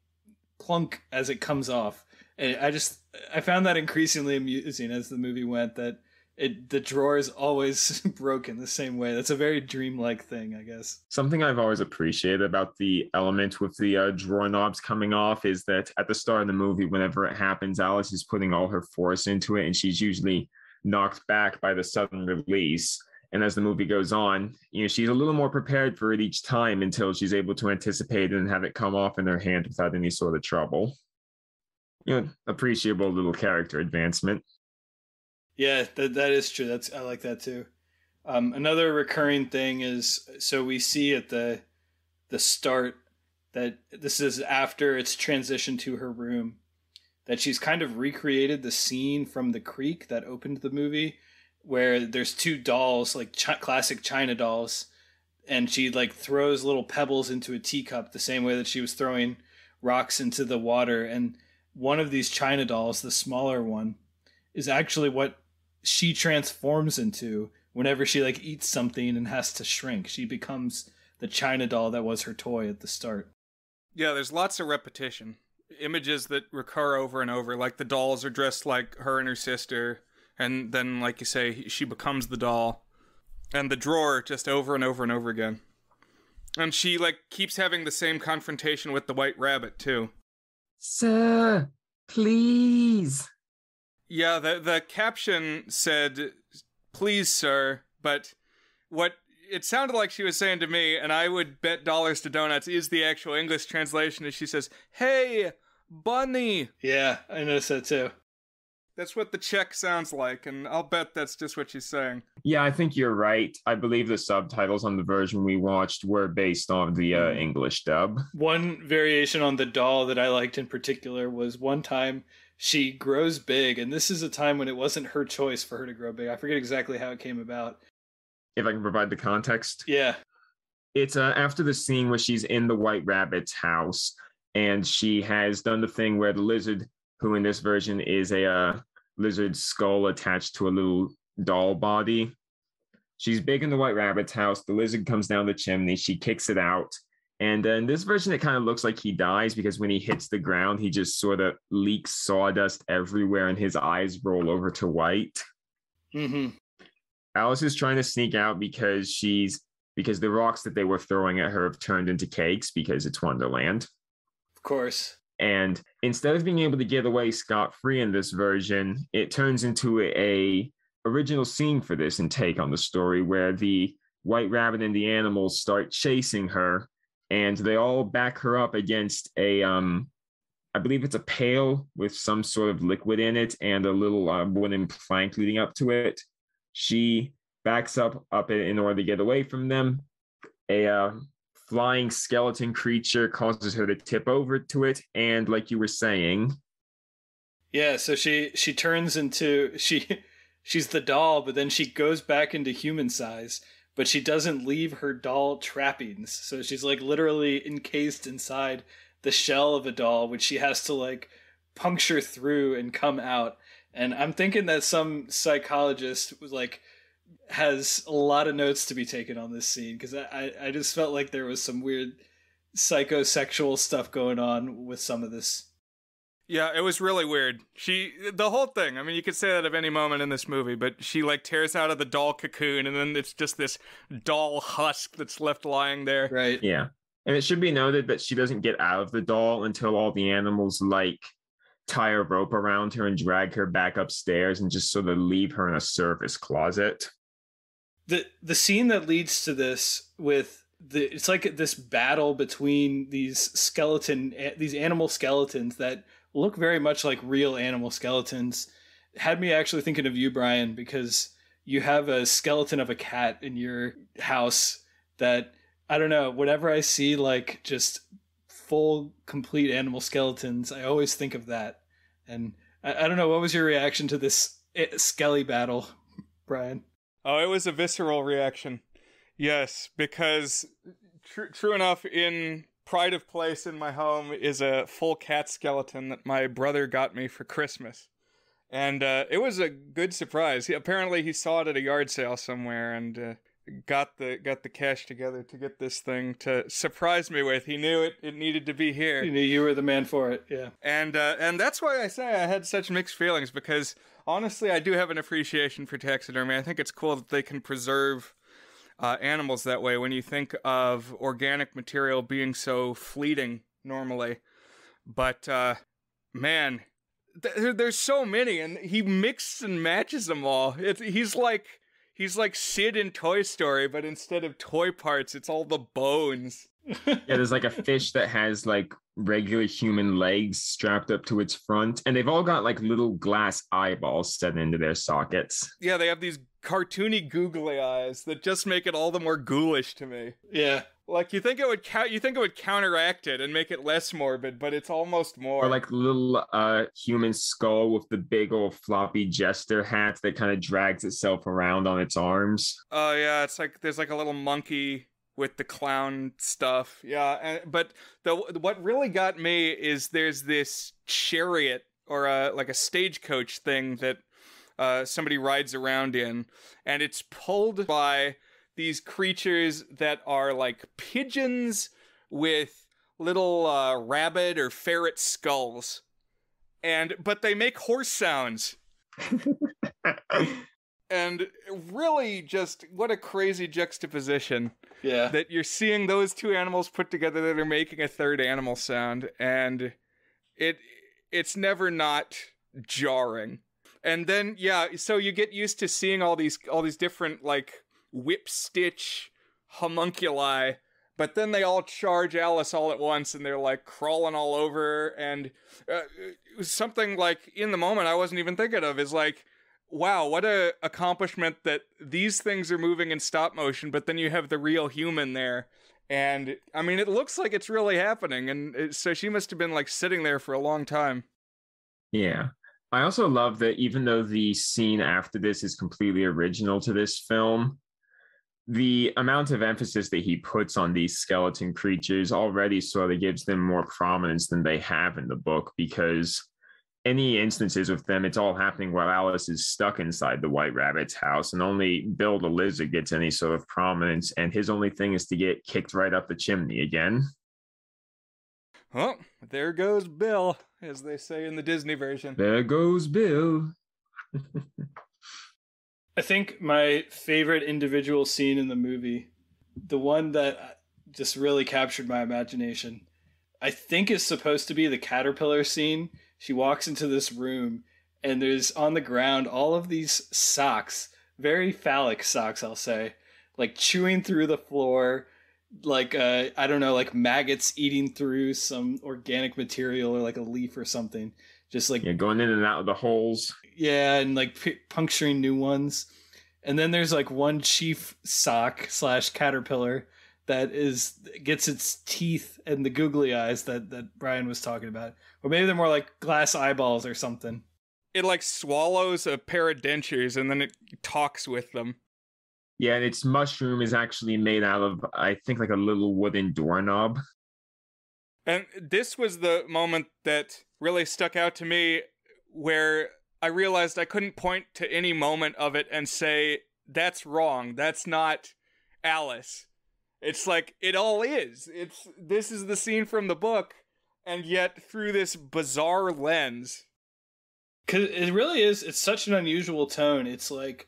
plunk as it comes off. And I just I found that increasingly amusing as the movie went that it the drawer is always broken the same way. That's a very dreamlike thing, I guess. Something I've always appreciated about the element with the uh, drawer knobs coming off is that at the start of the movie, whenever it happens, Alice is putting all her force into it, and she's usually knocked back by the sudden release. And as the movie goes on, you know, she's a little more prepared for it each time until she's able to anticipate and have it come off in her hand without any sort of trouble. You know, appreciable little character advancement. Yeah, that that is true. That's I like that too. Um, another recurring thing is so we see at the the start that this is after it's transitioned to her room that she's kind of recreated the scene from the creek that opened the movie where there's two dolls like ch- classic china dolls and she like throws little pebbles into a teacup the same way that she was throwing rocks into the water and one of these china dolls the smaller one is actually what she transforms into whenever she like eats something and has to shrink. She becomes the China doll that was her toy at the start. Yeah, there's lots of repetition. Images that recur over and over, like the dolls are dressed like her and her sister, and then, like you say, she becomes the doll, and the drawer just over and over and over again. And she like keeps having the same confrontation with the white rabbit too. Sir, please. Yeah, the the caption said, "Please, sir," but what it sounded like she was saying to me, and I would bet dollars to donuts is the actual English translation. Is she says, "Hey, bunny." Yeah, I noticed that too. That's what the Czech sounds like, and I'll bet that's just what she's saying. Yeah, I think you're right. I believe the subtitles on the version we watched were based on the uh, English dub. One variation on the doll that I liked in particular was one time she grows big, and this is a time when it wasn't her choice for her to grow big. I forget exactly how it came about. If I can provide the context. Yeah. It's uh, after the scene where she's in the White Rabbit's house, and she has done the thing where the lizard, who in this version is a uh, lizard skull attached to a little doll body. She's big in the White Rabbit's house. The lizard comes down the chimney. She kicks it out. And in this version, it kind of looks like he dies because when he hits the ground, he just sort of leaks sawdust everywhere and his eyes roll over to white. Mm-hmm. Alice is trying to sneak out because she's because the rocks that they were throwing at her have turned into cakes because it's Wonderland. Of course. And instead of being able to get away scot free in this version, it turns into a, original scene for this and take on the story where the white rabbit and the animals start chasing her and they all back her up against a um I believe it's a pail with some sort of liquid in it and a little uh, wooden plank leading up to it. She backs up up in order to get away from them. A uh, flying skeleton creature causes her to tip over to it, and like you were saying, yeah. So she she turns into she she's the doll, but then she goes back into human size but she doesn't leave her doll trappings. So she's like literally encased inside the shell of a doll, which she has to like puncture through and come out. And I'm thinking that some psychologist was like has a lot of notes to be taken on this scene because I, I just felt like there was some weird psychosexual stuff going on with some of this yeah, it was really weird. She, the whole thing. I mean, you could say that of any moment in this movie, but she like tears out of the doll cocoon, and then it's just this doll husk that's left lying there. Right. Yeah, and it should be noted that she doesn't get out of the doll until all the animals like tie a rope around her and drag her back upstairs and just sort of leave her in a service closet. The the scene that leads to this with the it's like this battle between these skeleton these animal skeletons that look very much like real animal skeletons. Had me actually thinking of you, Brian, because you have a skeleton of a cat in your house that I don't know, whenever I see like just full complete animal skeletons, I always think of that. And I, I don't know, what was your reaction to this eh, skelly battle, Brian? Oh, it was a visceral reaction. Yes, because true, true enough. In pride of place in my home is a full cat skeleton that my brother got me for Christmas, and uh, it was a good surprise. He, apparently, he saw it at a yard sale somewhere and uh, got the got the cash together to get this thing to surprise me with. He knew it it needed to be here. He knew you were the man for it. Yeah. And uh, and that's why I say I had such mixed feelings because honestly, I do have an appreciation for taxidermy. I think it's cool that they can preserve uh, animals that way. When you think of organic material being so fleeting normally, but uh, man, th- there's so many, and he mixes and matches them all. He's like he's like Sid in Toy Story, but instead of toy parts, it's all the bones. Yeah, there's like a fish that has like regular human legs strapped up to its front, and they've all got like little glass eyeballs set into their sockets. Yeah, they have these cartoony googly eyes that just make it all the more ghoulish to me. Yeah. Like you think it would count, you think it would counteract it and make it less morbid, but it's almost more. Or like little uh human skull with the big old floppy jester hat that kind of drags itself around on its arms. Oh yeah, it's like there's like a little monkey with the clown stuff. Yeah, but the what really got me is there's this chariot or a like a stagecoach thing that uh, somebody rides around in, and it's pulled by these creatures that are like pigeons with little uh, rabbit or ferret skulls, and but they make horse sounds. and really, just what a crazy juxtaposition. Yeah. That you're seeing those two animals put together that are making a third animal sound, and it it's never not jarring and then yeah so you get used to seeing all these all these different like whip stitch homunculi but then they all charge alice all at once and they're like crawling all over and uh, something like in the moment i wasn't even thinking of is like wow what a accomplishment that these things are moving in stop motion but then you have the real human there. And i mean it looks like it's really happening and it, so she must have been like sitting there for a long time. Yeah. I also love that even though the scene after this is completely original to this film, the amount of emphasis that he puts on these skeleton creatures already sort of gives them more prominence than they have in the book because any instances with them, it's all happening while Alice is stuck inside the White Rabbit's house, and only Bill the Lizard gets any sort of prominence, and his only thing is to get kicked right up the chimney again. Oh, there goes Bill, as they say in the Disney version. There goes Bill. I think my favorite individual scene in the movie, the one that just really captured my imagination, I think is supposed to be the caterpillar scene. She walks into this room and there's on the ground all of these socks, very phallic socks, I'll say, like chewing through the floor, like uh, I don't know, like maggots eating through some organic material or like a leaf or something. Just like yeah, going in and out of the holes. Yeah, and like p- puncturing new ones. And then there's like one chief sock slash caterpillar that is gets its teeth and the googly eyes that that Brian was talking about, or maybe they're more like glass eyeballs or something. It like swallows a pair of dentures and then it talks with them. Yeah, and its mushroom is actually made out of, I think, like a little wooden doorknob. And this was the moment that really stuck out to me where I realized I couldn't point to any moment of it and say, that's wrong. That's not Alice. It's like, it all is. It's, this is the scene from the book. And yet, through this bizarre lens. Cause it really is, it's such an unusual tone. It's like,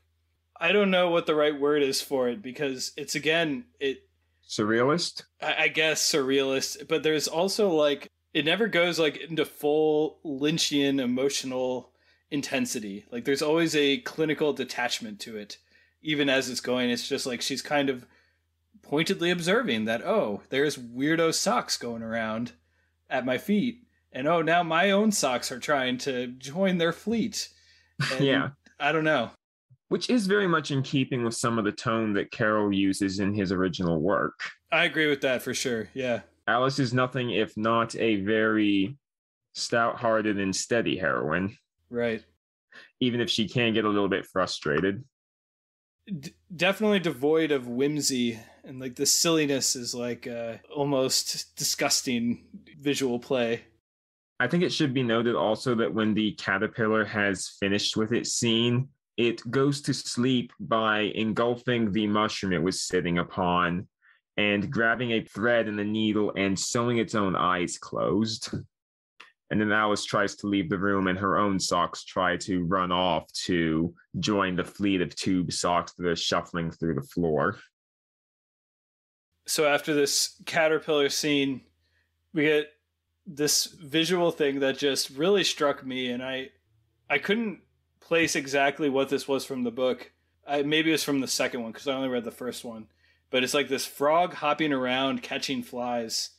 I don't know what the right word is for it because it's again it surrealist. I, I guess surrealist, but there's also like it never goes like into full Lynchian emotional intensity. Like there's always a clinical detachment to it, even as it's going. It's just like she's kind of pointedly observing that oh, there's weirdo socks going around at my feet, and oh, now my own socks are trying to join their fleet. And yeah, I don't know which is very much in keeping with some of the tone that Carroll uses in his original work. I agree with that for sure. Yeah. Alice is nothing if not a very stout hearted and steady heroine. Right. Even if she can get a little bit frustrated. D- definitely devoid of whimsy and like the silliness is like uh, almost disgusting visual play. I think it should be noted also that when the caterpillar has finished with its scene, it goes to sleep by engulfing the mushroom it was sitting upon and grabbing a thread and a needle and sewing its own eyes closed. And then Alice tries to leave the room, and her own socks try to run off to join the fleet of tube socks that are shuffling through the floor. So after this caterpillar scene, we get this visual thing that just really struck me, and I, I couldn't place exactly what this was from the book. I, maybe it was from the second one because I only read the first one. But it's like this frog hopping around catching flies,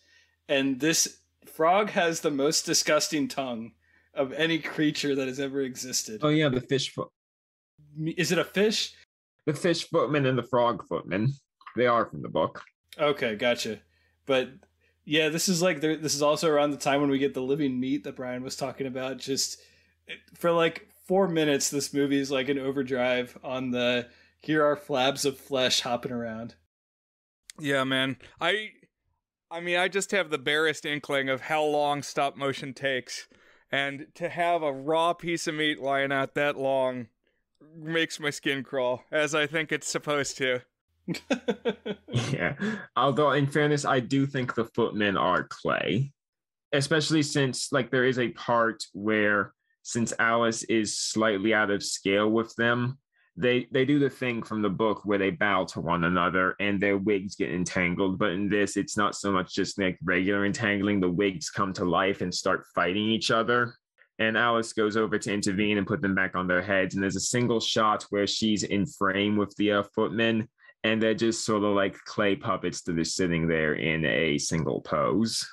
and this frog has the most disgusting tongue of any creature that has ever existed. Oh yeah, the fish foot. Is it a fish? The fish footman and the frog footman. They are from the book. Okay, gotcha. But yeah, this is like this is also around the time when we get the living meat that Brian was talking about. Just for like four minutes, this movie is like an overdrive on the here are flabs of flesh hopping around. Yeah, man. I I mean, I just have the barest inkling of how long stop motion takes. And to have a raw piece of meat lying out that long makes my skin crawl, as I think it's supposed to. yeah. Although, in fairness, I do think the footmen are clay, especially since, like, there is a part where, since Alice is slightly out of scale with them, they they do the thing from the book where they bow to one another and their wigs get entangled. But in this it's not so much just like regular entangling. The wigs come to life and start fighting each other. And alice goes over to intervene and put them back on their heads. And there's a single shot where she's in frame with the uh, footmen and they're just sort of like clay puppets that are sitting there in a single pose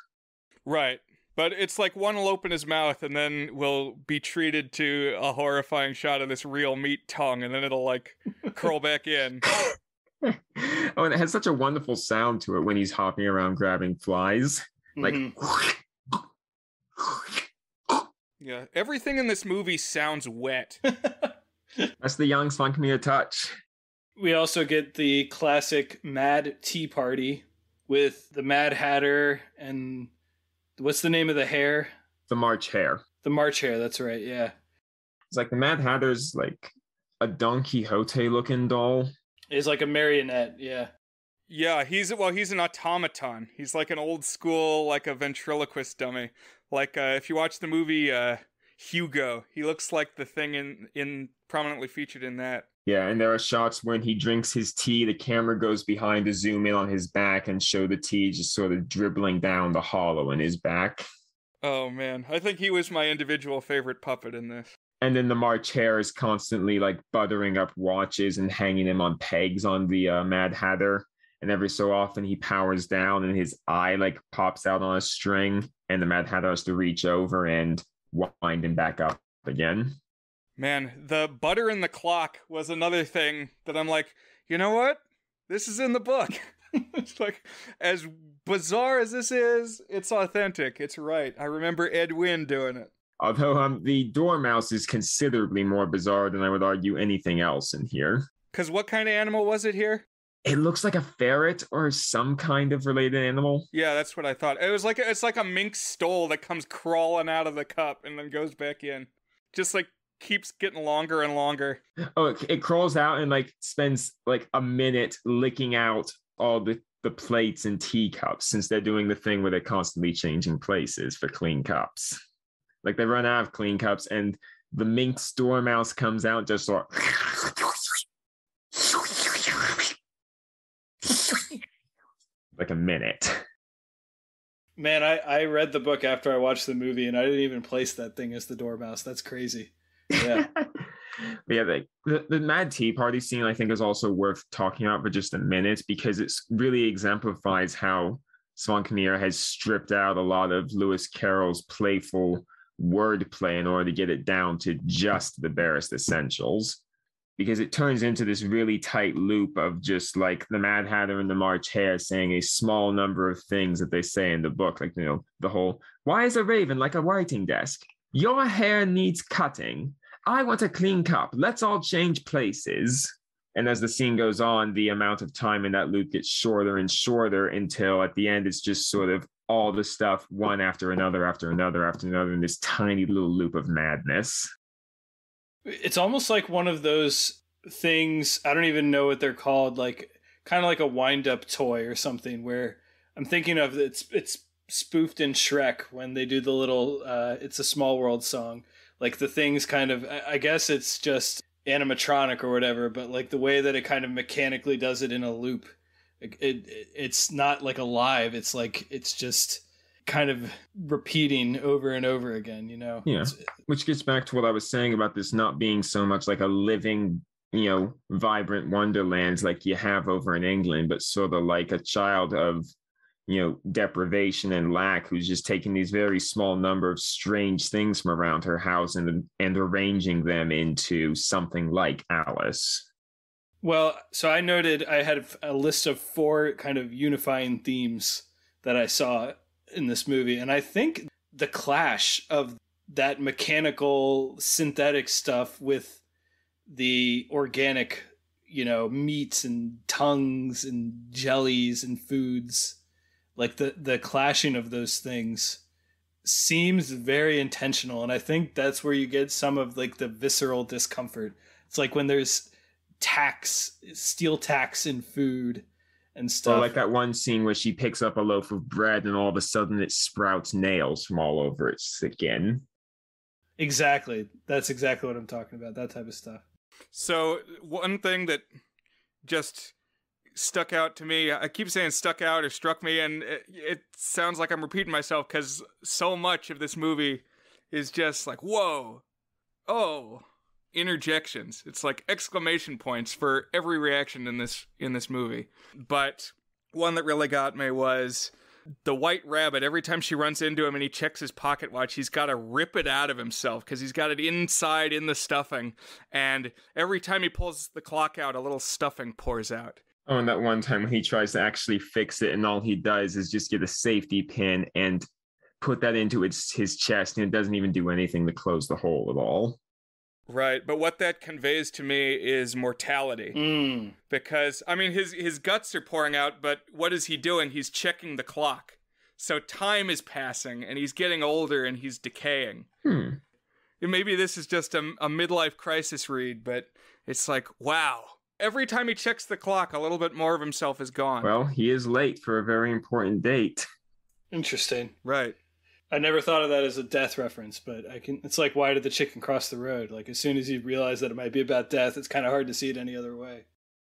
right but it's like one will open his mouth and then we'll be treated to a horrifying shot of this real meat tongue, and then it'll like curl back in. oh, and it has such a wonderful sound to it when he's hopping around grabbing flies. Like mm-hmm. Yeah, everything in this movie sounds wet. That's the Jan Svankmajer touch. We also get the classic Mad Tea Party with the Mad Hatter and What's the name of the hare? The March Hare. The March Hare. That's right. Yeah. It's like the Mad Hatter's like a Don Quixote looking doll. He's like a marionette. Yeah. Yeah, he's well, he's an automaton. He's like an old school, like a ventriloquist dummy. Like uh, if you watch the movie uh, Hugo, he looks like the thing in in prominently featured in that. Yeah, and there are shots when he drinks his tea, the camera goes behind to zoom in on his back and show the tea just sort of dribbling down the hollow in his back. Oh man, I think he was my individual favorite puppet in this. And then the March Hare is constantly like buttering up watches and hanging them on pegs on the uh, Mad Hatter. And every so often he powers down and his eye like pops out on a string, and the Mad Hatter has to reach over and wind him back up again. Man, the butter in the clock was another thing that I'm like, you know what? This is in the book. it's like as bizarre as this is, it's authentic. It's right. I remember Ed Wynn doing it. Although um, the dormouse is considerably more bizarre than I would argue anything else in here. Because what kind of animal was it here? It looks like a ferret or some kind of related animal. Yeah, that's what I thought. It was like it's like a mink stole that comes crawling out of the cup and then goes back in, just like keeps getting longer and longer. Oh, it, it crawls out and like spends like a minute licking out all the the plates and teacups since they're doing the thing where they're constantly changing places for clean cups. Like they run out of clean cups and the mink dormouse comes out just like like a minute. Man, I, I read the book after I watched the movie and I didn't even place that thing as the dormouse. That's crazy. Yeah. but yeah, the, the, the Mad Tea Party scene I think is also worth talking about for just a minute because it really exemplifies how Svankmajer has stripped out a lot of Lewis Carroll's playful wordplay in order to get it down to just the barest essentials. Because it turns into this really tight loop of just like the Mad Hatter and the March Hare saying a small number of things that they say in the book, like you know, the whole "Why is a raven like a writing desk?" Your hair needs cutting. I want a clean cup. Let's all change places. And as the scene goes on, the amount of time in that loop gets shorter and shorter until at the end it's just sort of all the stuff one after another after another after another in this tiny little loop of madness. It's almost like one of those things, I don't even know what they're called, like kind of like a wind up toy or something where I'm thinking of it's it's spoofed in Shrek when they do the little uh, it's a small world song. Like the things kind of I guess it's just animatronic or whatever, but like the way that it kind of mechanically does it in a loop, it, it it's not like alive. It's like it's just kind of repeating over and over again. You know. Yeah. It's, Which gets back to what I was saying about this not being so much like a living, you know, vibrant wonderland like you have over in England, but sort of like a child of you know deprivation and lack who's just taking these very small number of strange things from around her house and and arranging them into something like alice. Well, so I noted I had a list of four kind of unifying themes that I saw in this movie, and I think the clash of that mechanical synthetic stuff with the organic, you know, meats and tongues and jellies and foods like the the clashing of those things seems very intentional and i think that's where you get some of like the visceral discomfort. It's like when there's tacks steel tacks in food and stuff or like that one scene where she picks up a loaf of bread and all of a sudden it sprouts nails from all over its skin exactly. That's exactly what i'm talking about that type of stuff. So one thing that just stuck out to me. I keep saying stuck out or struck me, and it, it sounds like I'm repeating myself because so much of this movie is just like, whoa, oh, interjections. It's like exclamation points for every reaction in this in this movie. But one that really got me was the white rabbit every time she runs into him and he checks his pocket watch he's got to rip it out of himself because he's got it inside in the stuffing and every time he pulls the clock out a little stuffing pours out Oh, and that one time when he tries to actually fix it, and all he does is just get a safety pin and put that into its his chest, and it doesn't even do anything to close the hole at all. Right, but what that conveys to me is mortality. Mm. Because I mean, his his guts are pouring out, but what is he doing? He's checking the clock. So time is passing, and he's getting older, and he's decaying. Hmm. Maybe this is just a, a midlife crisis read, but it's like, wow, every time he checks the clock, a little bit more of himself is gone. Well, he is late for a very important date. Interesting. Right. I never thought of that as a death reference, but I can. It's like why did the chicken cross the road? Like as soon as you realize that it might be about death, it's kind of hard to see it any other way.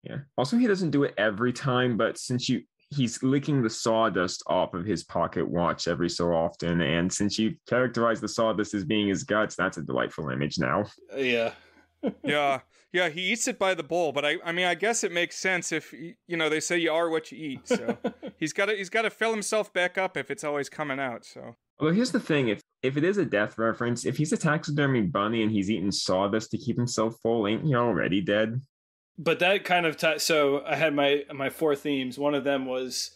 Yeah. Also, he doesn't do it every time, but since you he's licking the sawdust off of his pocket watch every so often, and since you characterize the sawdust as being his guts, that's a delightful image now. Uh, yeah. yeah. Yeah, he eats it by the bowl, but I I mean I guess it makes sense if you know they say you are what you eat. So he's got to he's got to fill himself back up if it's always coming out. So Well, here's the thing: if if it is a death reference, if he's a taxidermy bunny and he's eating sawdust to keep himself full, ain't he already dead? But that kind of t- so I had my my four themes. One of them was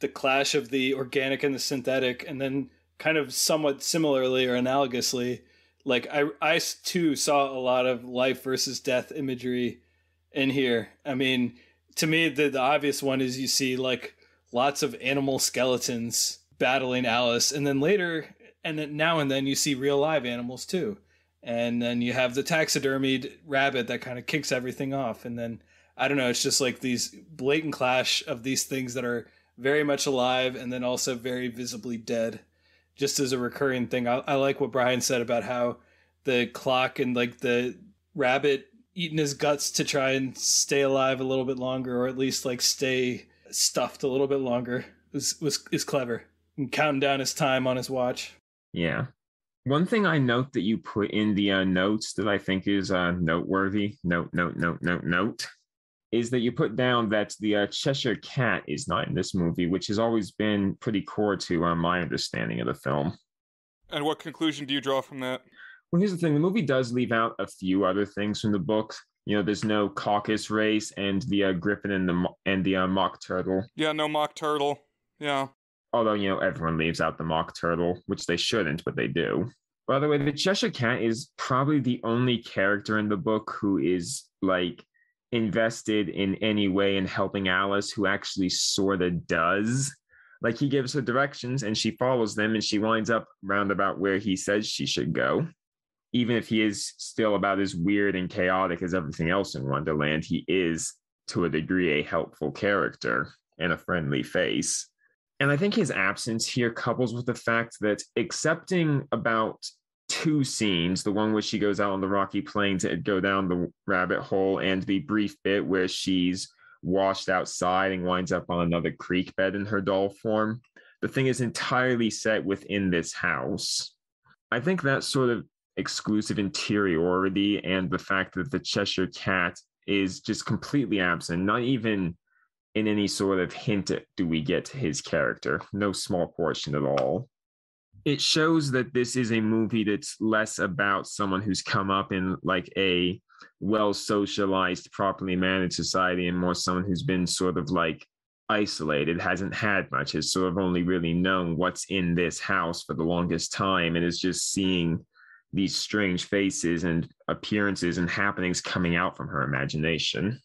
the clash of the organic and the synthetic, and then kind of somewhat similarly or analogously, like I I too saw a lot of life versus death imagery in here. I mean, to me the, the obvious one is you see like lots of animal skeletons battling Alice and then later and then now and then you see real live animals too. And then you have the taxidermied rabbit that kind of kicks everything off and then I don't know, it's just like these blatant clash of these things that are very much alive and then also very visibly dead just as a recurring thing. I, I like what Brian said about how the clock and like the rabbit eating his guts to try and stay alive a little bit longer, or at least like stay stuffed a little bit longer, was was is clever. And counting down his time on his watch. Yeah. One thing I note that you put in the uh, notes that I think is uh, noteworthy, note, note, note, note, note, is that you put down that the uh, Cheshire Cat is not in this movie, which has always been pretty core to uh, my understanding of the film. And what conclusion do you draw from that? Well, here's the thing: the movie does leave out a few other things from the book. You know, there's no caucus race and the uh, griffin and the and the uh, mock turtle. Yeah, no mock turtle. Yeah. Although you know everyone leaves out the mock turtle, which they shouldn't, but they do. By the way, the Cheshire Cat is probably the only character in the book who is like invested in any way in helping Alice, who actually sort of does. Like he gives her directions and she follows them and she winds up roundabout where he says she should go. Even if he is still about as weird and chaotic as everything else in Wonderland, he is to a degree a helpful character and a friendly face. And I think his absence here couples with the fact that accepting about two scenes the one where she goes out on the rocky plain to go down the rabbit hole, and the brief bit where she's washed outside and winds up on another creek bed in her doll form. The thing is entirely set within this house. I think that sort of exclusive interiority and the fact that the Cheshire Cat is just completely absent, not even in any sort of hint do we get to his character, no small portion at all. It shows that this is a movie that's less about someone who's come up in like a well socialized, properly managed society, and more someone who's been sort of like isolated, hasn't had much, has sort of only really known what's in this house for the longest time, and is just seeing these strange faces and appearances and happenings coming out from her imagination.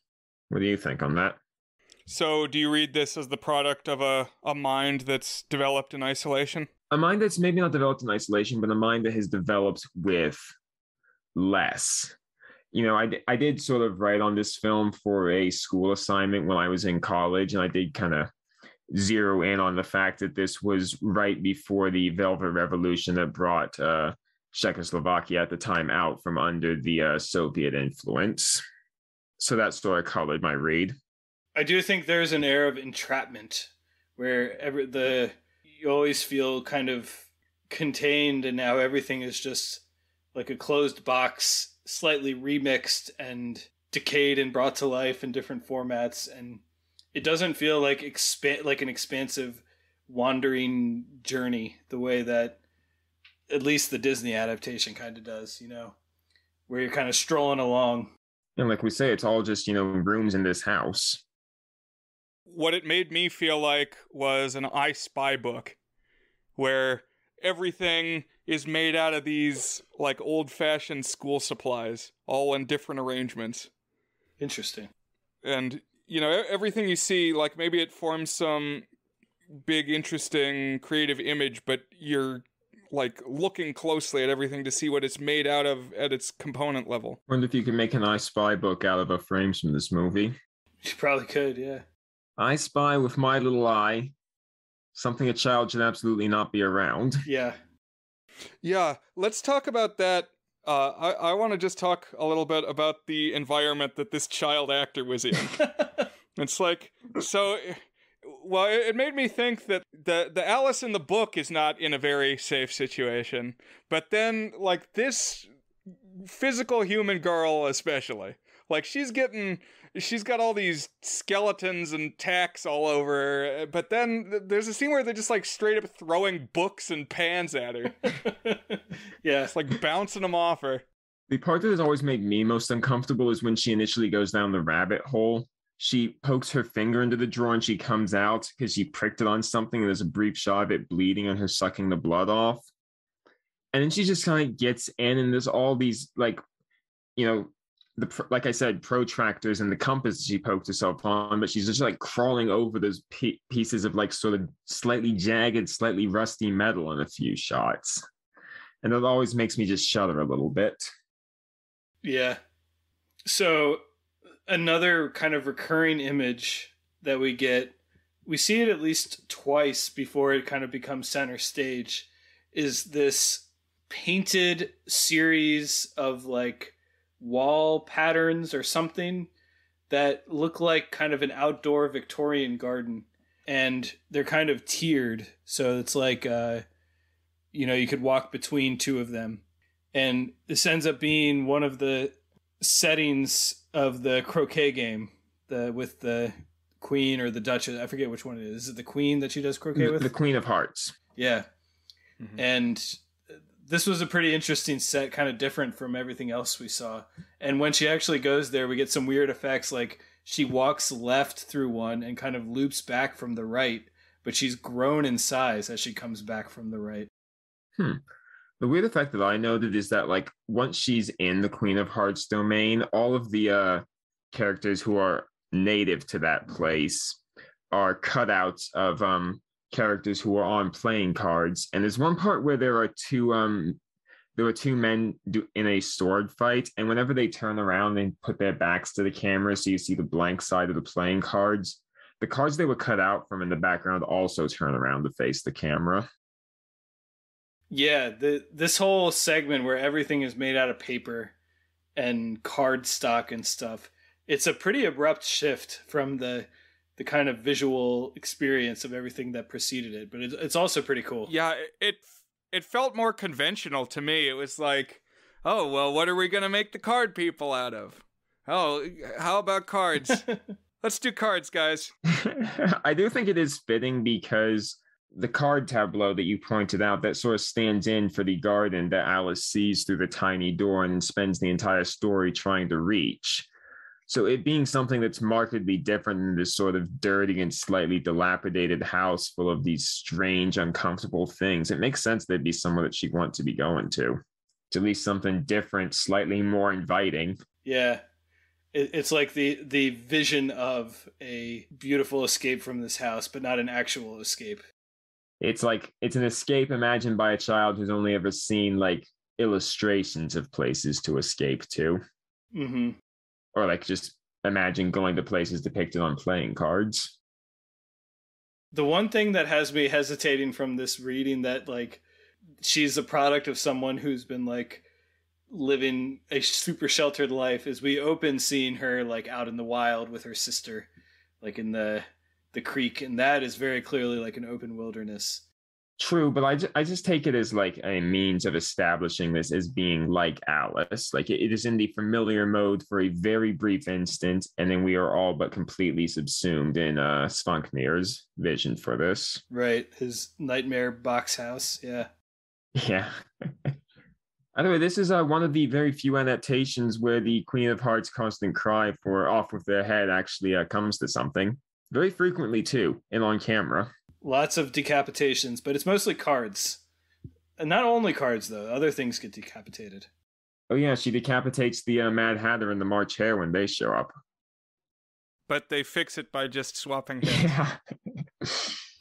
What do you think on that? So, do you read this as the product of a, a mind that's developed in isolation? A mind that's maybe not developed in isolation, but a mind that has developed with less. You know, I, I did sort of write on this film for a school assignment when I was in college, and I did kind of zero in on the fact that this was right before the Velvet Revolution that brought uh, Czechoslovakia at the time out from under the uh, Soviet influence. So that sort of colored my read. I do think there's an air of entrapment where every the you always feel kind of contained and now everything is just like a closed box, slightly remixed and decayed and brought to life in different formats and it doesn't feel like expand like an expansive wandering journey the way that at least the Disney adaptation kind of does, you know, where you're kind of strolling along. And like we say, it's all just, you know, rooms in this house what it made me feel like was an I Spy book where everything is made out of these like old fashioned school supplies, all in different arrangements. Interesting. And, you know, everything you see, like maybe it forms some big, interesting, creative image, but you're like looking closely at everything to see what it's made out of at its component level. Wonder if you could make an I Spy book out of a frames from this movie. You probably could, yeah. I spy with my little eye something a child should absolutely not be around. Yeah. Yeah. Let's talk about that. Uh, I, I want to just talk a little bit about the environment that this child actor was in. it's like, so, well, it, it made me think that the, the Alice in the book is not in a very safe situation. But then, like, this physical human girl, especially, like, she's getting she's got all these skeletons and tacks all over her. Uh, but then there's a scene where they're just like straight up throwing books and pans at her. yeah. It's like bouncing them off her. The part that has always made me most uncomfortable is when she initially goes down the rabbit hole. She pokes her finger into the drawer and she comes out because she pricked it on something. And there's a brief shot of it bleeding and her sucking the blood off. And then she just kind of gets in, and there's all these like, you know, the like I said, protractors and the compass she poked herself on, but she's just like crawling over those pieces of like sort of slightly jagged, slightly rusty metal in a few shots, and it always makes me just shudder a little bit. Yeah. So another kind of recurring image that we get, we see it at least twice before it kind of becomes center stage, is this painted series of like wall patterns or something that look like kind of an outdoor Victorian garden. And they're kind of tiered. So it's like, uh, you know, you could walk between two of them. And this ends up being one of the settings of the croquet game the with the queen or the duchess. I forget which one it is. Is it the queen that she does croquet with? The queen of hearts. Yeah. Mm-hmm. And this was a pretty interesting set, kind of different from everything else we saw. And when she actually goes there, we get some weird effects like she walks left through one and kind of loops back from the right, but she's grown in size as she comes back from the right. Hmm. The weird effect that I noted is that like once she's in the Queen of Hearts domain, all of the uh characters who are native to that place are cutouts of um characters who are on playing cards. And there's one part where there are two um there were two men do, in a sword fight, and whenever they turn around and put their backs to the camera, so you see the blank side of the playing cards, the cards they were cut out from in the background also turn around to face the camera. Yeah, the this whole segment where everything is made out of paper and card stock and stuff. It's a pretty abrupt shift from the the kind of visual experience of everything that preceded it, but it's, it's also pretty cool. Yeah, it it felt more conventional to me. It was like, oh well, what are we gonna make the card people out of? Oh, how about cards? Let's do cards, guys. I do think it is fitting because the card tableau that you pointed out that sort of stands in for the garden that Alice sees through the tiny door and spends the entire story trying to reach. So it being something that's markedly different than this sort of dirty and slightly dilapidated house full of these strange, uncomfortable things, it makes sense there'd be somewhere that she'd want to be going to. To at least something different, slightly more inviting. Yeah. it's like the the vision of a beautiful escape from this house, but not an actual escape it's like it's an escape imagined by a child who's only ever seen like illustrations of places to escape to mm-hmm. Or like just imagine going to places depicted on playing cards the one thing that has me hesitating from this reading that like she's a product of someone who's been like living a super sheltered life is we open seeing her like out in the wild with her sister like in the the creek, and that is very clearly like an open wilderness. True, but I, ju- I just take it as like a means of establishing this as being like Alice. Like it, it is in the familiar mode for a very brief instant, and then we are all but completely subsumed in uh Svankmajer's vision for this. Right, his nightmare box house. Yeah. Yeah. By the way, this is uh, one of the very few adaptations where the Queen of Hearts' constant cry for "off with their head" actually uh, comes to something very frequently too, and on camera. Lots of decapitations, but it's mostly cards. And not only cards though, other things get decapitated. Oh yeah, she decapitates the uh, Mad Hatter and the March Hare when they show up. But they fix it by just swapping heads. Yeah.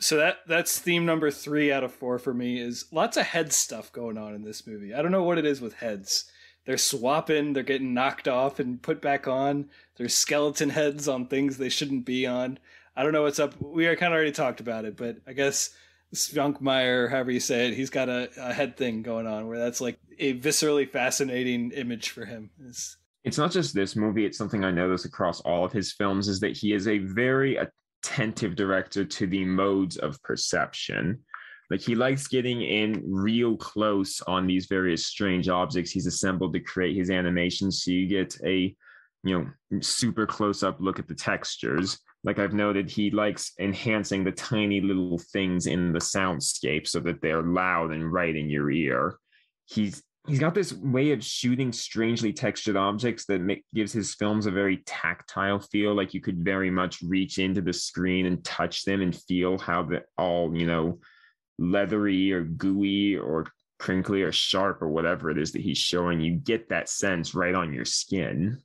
so that that's theme number three out of four for me is lots of head stuff going on in this movie. I don't know what it is with heads. They're swapping, they're getting knocked off and put back on. There's skeleton heads on things they shouldn't be on. I don't know what's up. We are kind of already talked about it, but I guess Svankmajer, however you say it, he's got a, a, head thing going on where that's like a viscerally fascinating image for him. It's, it's not just this movie, it's something I notice across all of his films is that he is a very attentive director to the modes of perception. Like he likes getting in real close on these various strange objects he's assembled to create his animations. So you get a, you know, super close up look at the textures like I've noted, he likes enhancing the tiny little things in the soundscape so that they're loud and right in your ear. He's he's got this way of shooting strangely textured objects that make, gives his films a very tactile feel. Like you could very much reach into the screen and touch them and feel how the all you know leathery or gooey or crinkly or sharp or whatever it is that he's showing. You get that sense right on your skin.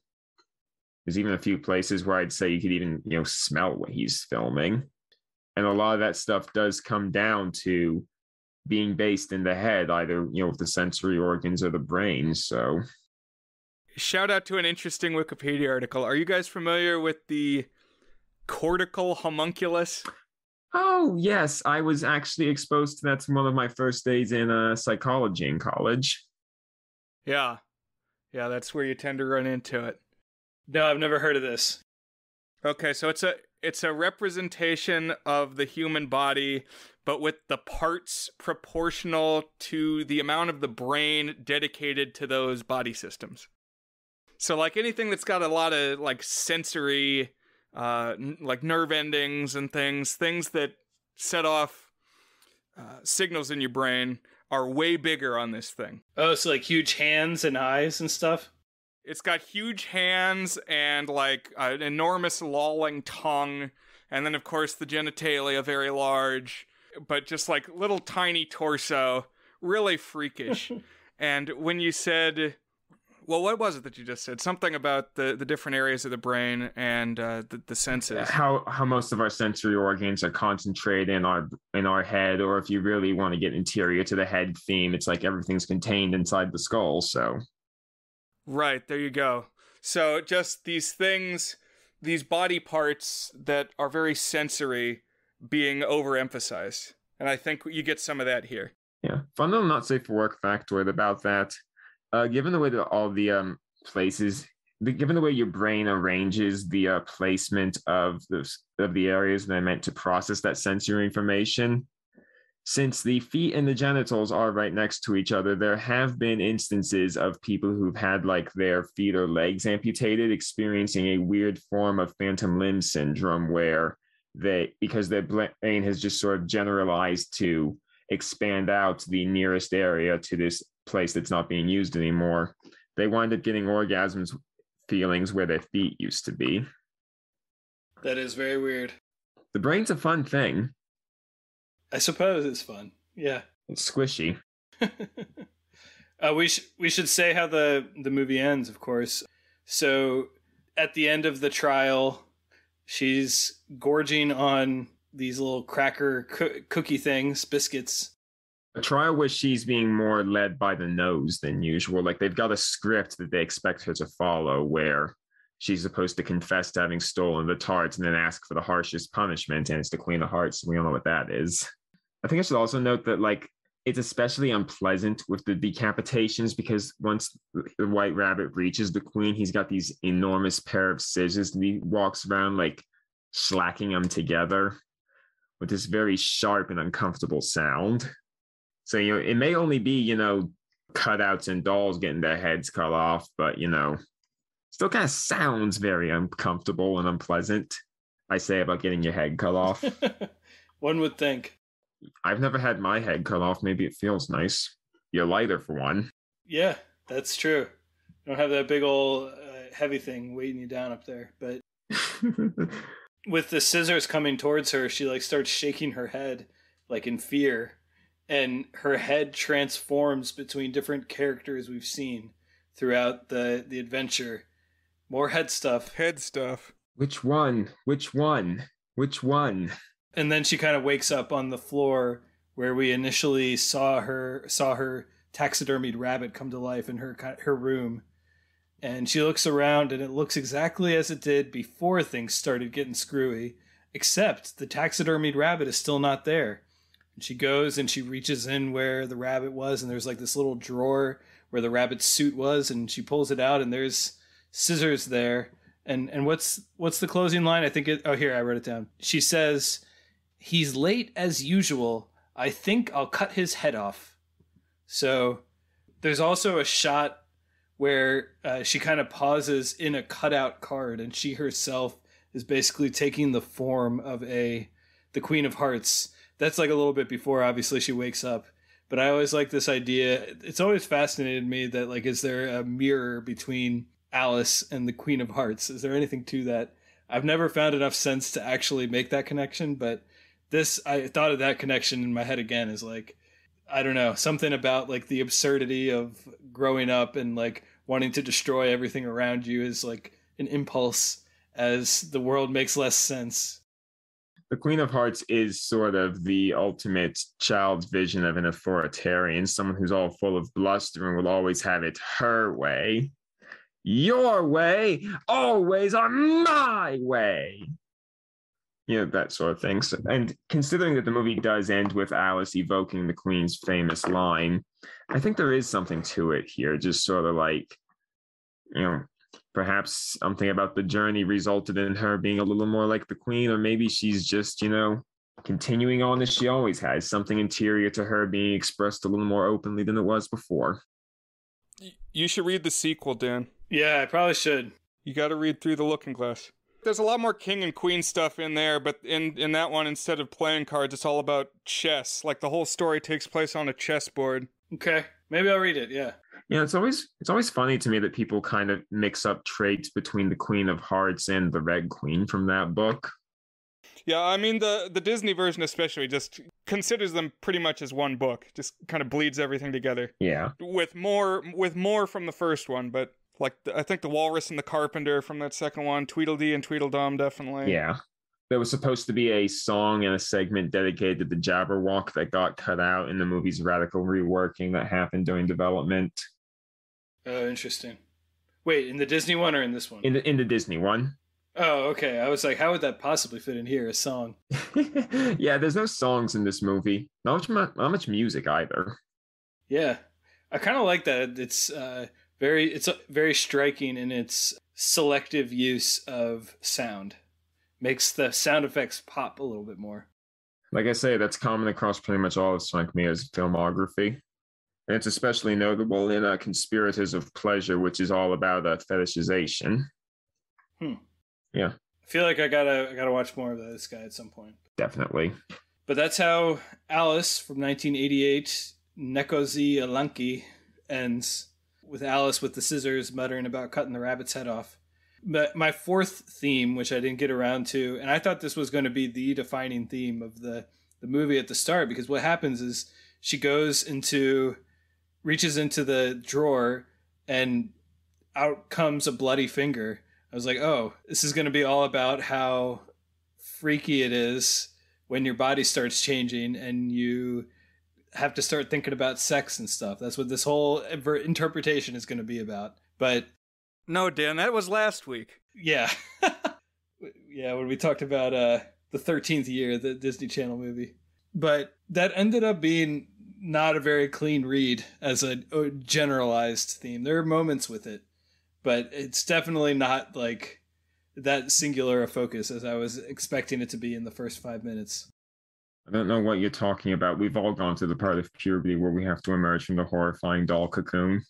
There's even a few places where I'd say you could even, you know, smell what he's filming. And a lot of that stuff does come down to being based in the head, either, you know, with the sensory organs or the brain. So shout out to an interesting Wikipedia article. Are you guys familiar with the cortical homunculus? Oh, yes. I was actually exposed to that to one of my first days in uh, psychology in college. Yeah. Yeah, that's where you tend to run into it. No, I've never heard of this. Okay, so it's a it's a representation of the human body but with the parts proportional to the amount of the brain dedicated to those body systems. So like anything that's got a lot of like sensory uh n- like nerve endings and things, things that set off uh, signals in your brain are way bigger on this thing. Oh, so like huge hands and eyes and stuff? It's got huge hands and like an enormous lolling tongue, and then of course the genitalia very large, but just like little tiny torso, really freakish. and when you said Well, what was it that you just said? Something about the, the different areas of the brain and uh, the, the senses. How how most of our sensory organs are concentrated in our in our head, or if you really want to get interior to the head theme, it's like everything's contained inside the skull. So, right there you go. So just these things, these body parts that are very sensory, being overemphasized, and I think you get some of that here. Yeah, fun little not safe for work factoid about that. Uh, given the way that all the um, places, the, given the way your brain arranges the uh, placement of the of the areas that are meant to process that sensory information, since the feet and the genitals are right next to each other, there have been instances of people who've had like their feet or legs amputated, experiencing a weird form of phantom limb syndrome, where they because their brain has just sort of generalized to expand out the nearest area to this place that's not being used anymore, they wind up getting orgasms feelings where their feet used to be. That is very weird. The brain's a fun thing. I suppose it's fun. Yeah. It's squishy. uh, we sh- we should say how the the movie ends, of course. So at the end of the trial, she's gorging on these little cracker co- cookie things, biscuits, a trial where she's being more led by the nose than usual. Like they've got a script that they expect her to follow where she's supposed to confess to having stolen the tarts and then ask for the harshest punishment. And it's the Queen of Hearts. We all know what that is. I think I should also note that like it's especially unpleasant with the decapitations because once the white rabbit reaches the queen, he's got these enormous pair of scissors and he walks around like slacking them together with this very sharp and uncomfortable sound. So, you know, it may only be, you know, cutouts and dolls getting their heads cut off, but, you know, still kind of sounds very uncomfortable and unpleasant. I say about getting your head cut off. one would think. I've never had my head cut off. Maybe it feels nice. You're lighter for one. Yeah, that's true. You don't have that big old uh, heavy thing weighing you down up there. But with the scissors coming towards her, she like starts shaking her head like in fear and her head transforms between different characters we've seen throughout the the adventure. More head stuff. Head stuff. Which one? Which one? Which one? And then she kind of wakes up on the floor where we initially saw her saw her taxidermied rabbit come to life in her her room. And she looks around and it looks exactly as it did before things started getting screwy, except the taxidermied rabbit is still not there. And she goes and she reaches in where the rabbit was, and there's like this little drawer where the rabbit's suit was, and she pulls it out, and there's scissors there. And and what's what's the closing line? I think it. Oh, here I wrote it down. She says, "He's late as usual. I think I'll cut his head off." So there's also a shot where uh, she kind of pauses in a cutout card, and she herself is basically taking the form of a the Queen of Hearts that's like a little bit before obviously she wakes up but i always like this idea it's always fascinated me that like is there a mirror between alice and the queen of hearts is there anything to that i've never found enough sense to actually make that connection but this i thought of that connection in my head again is like i don't know something about like the absurdity of growing up and like wanting to destroy everything around you is like an impulse as the world makes less sense the Queen of Hearts is sort of the ultimate child's vision of an authoritarian, someone who's all full of bluster and will always have it her way. Your way, always on my way. You know, that sort of thing. So, and considering that the movie does end with Alice evoking the Queen's famous line, I think there is something to it here. Just sort of like, you know, perhaps something about the journey resulted in her being a little more like the queen, or maybe she's just, you know, continuing on as she always has, something interior to her being expressed a little more openly than it was before. You should read the sequel, Dan. Yeah, I probably should. You got to read through the Looking Glass. There's a lot more king and queen stuff in there, but in in that one, instead of playing cards, it's all about chess. Like the whole story takes place on a chessboard. Okay, maybe I'll read it. Yeah. Yeah, it's always it's always funny to me that people kind of mix up traits between the Queen of Hearts and the Red Queen from that book. Yeah, I mean the the Disney version especially just considers them pretty much as one book. Just kind of bleeds everything together. Yeah. With more with more from the first one, but like I think the Walrus and the Carpenter from that second one, Tweedledee and Tweedledum definitely. Yeah. There was supposed to be a song and a segment dedicated to the Jabberwock that got cut out in the movie's radical reworking that happened during development. Oh, interesting. Wait, in the Disney one or in this one? In the in the Disney one. Oh, okay. I was like, how would that possibly fit in here? A song? yeah, there's no songs in this movie. Not much, not much music either. Yeah, I kind of like that. It's uh, very, it's very striking in its selective use of sound. Makes the sound effects pop a little bit more. Like I say, that's common across pretty much all of Svankmajer's filmography. And it's especially notable in uh, Conspirators of Pleasure, which is all about uh, fetishization. Hmm. Yeah. I feel like I gotta I gotta watch more of this guy at some point. Definitely. But that's how Alice from 1988, Nekozi Alanki, ends with Alice with the scissors muttering about cutting the rabbit's head off. But my fourth theme, which I didn't get around to, and I thought this was going to be the defining theme of the the movie at the start, because what happens is she goes into, reaches into the drawer, and out comes a bloody finger. I was like, oh, this is going to be all about how freaky it is when your body starts changing and you have to start thinking about sex and stuff. That's what this whole interpretation is going to be about. But no, Dan, that was last week. Yeah. yeah, when we talked about uh the 13th year, the Disney Channel movie. But that ended up being not a very clean read as a, a generalized theme. There are moments with it, but it's definitely not like that singular a focus as I was expecting it to be in the first five minutes. I don't know what you're talking about. We've all gone through the part of puberty where we have to emerge from the horrifying doll cocoon.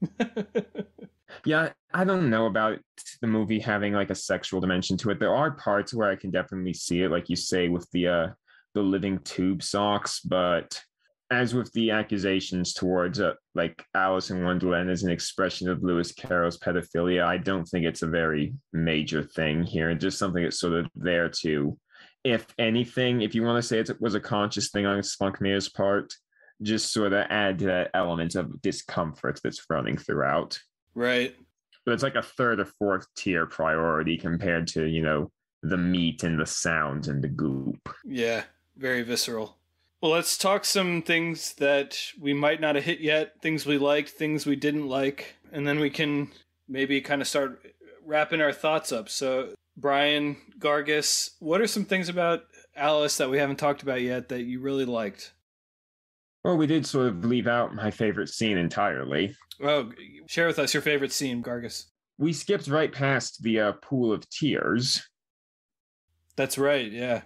yeah, I don't know about the movie having like a sexual dimension to it. There are parts where I can definitely see it, like you say, with the uh the living tube socks, but as with the accusations towards uh, like Alice in Wonderland as an expression of Lewis Carroll's pedophilia, I don't think it's a very major thing here. And just something that's sort of there to, if anything, if you want to say it was a conscious thing on Svankmajer's part, just sort of add to that element of discomfort that's running throughout. Right. But it's like a third or fourth tier priority compared to, you know, the meat and the sounds and the goop. Yeah, very visceral. Well, let's talk some things that we might not have hit yet, things we liked, things we didn't like, and then we can maybe kind of start wrapping our thoughts up. So, Brian Gargus, what are some things about Alice that we haven't talked about yet that you really liked? Well, we did sort of leave out my favorite scene entirely. Oh, share with us your favorite scene, Gargus. We skipped right past the uh, pool of tears. That's right, yeah.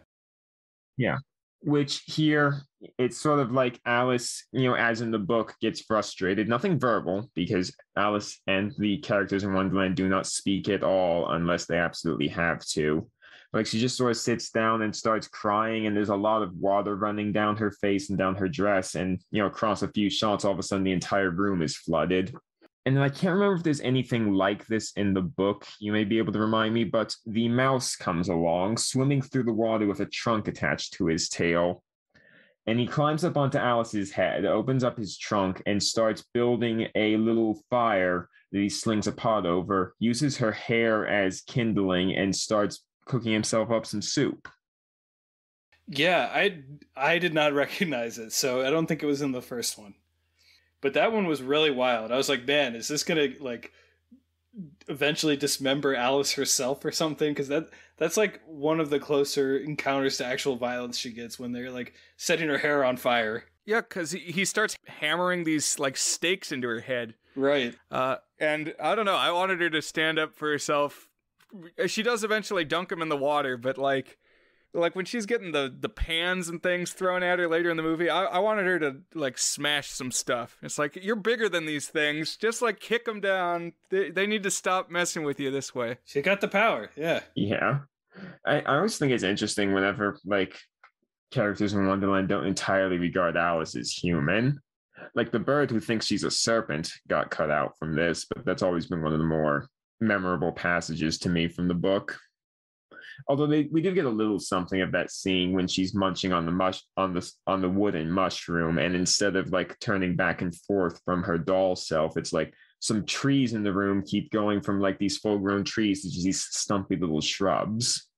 Yeah which here it's sort of like Alice, you know, as in the book, gets frustrated. Nothing verbal because Alice and the characters in Wonderland do not speak at all unless they absolutely have to. Like she just sort of sits down and starts crying, and there's a lot of water running down her face and down her dress. And, you know, across a few shots, all of a sudden the entire room is flooded and I can't remember if there's anything like this in the book. You may be able to remind me, but the mouse comes along, swimming through the water with a trunk attached to his tail. And he climbs up onto Alice's head, opens up his trunk, and starts building a little fire that he slings a pot over, uses her hair as kindling, and starts cooking himself up some soup. Yeah, I I did not recognize it, so I don't think it was in the first one. But that one was really wild. I was like, man, is this gonna like eventually dismember Alice herself or something? Because that that's like one of the closer encounters to actual violence she gets when they're like setting her hair on fire. Yeah, because he, he starts hammering these like stakes into her head. Right. Uh, and I don't know. I wanted her to stand up for herself. She does eventually dunk him in the water, but like like when she's getting the the pans and things thrown at her later in the movie I, I wanted her to like smash some stuff. It's like you're bigger than these things. Just like kick them down. They, they need to stop messing with you this way. She got the power yeah. Yeah. I, I always think it's interesting whenever like characters in wonderland don't entirely regard alice as human. Like the bird who thinks she's a serpent got cut out from this but that's always been one of the more memorable passages to me from the book Although they, we did get a little something of that scene when she's munching on the mush on the on the wooden mushroom, and instead of like turning back and forth from her doll self, it's like some trees in the room keep going from like these full-grown trees to just these stumpy little shrubs.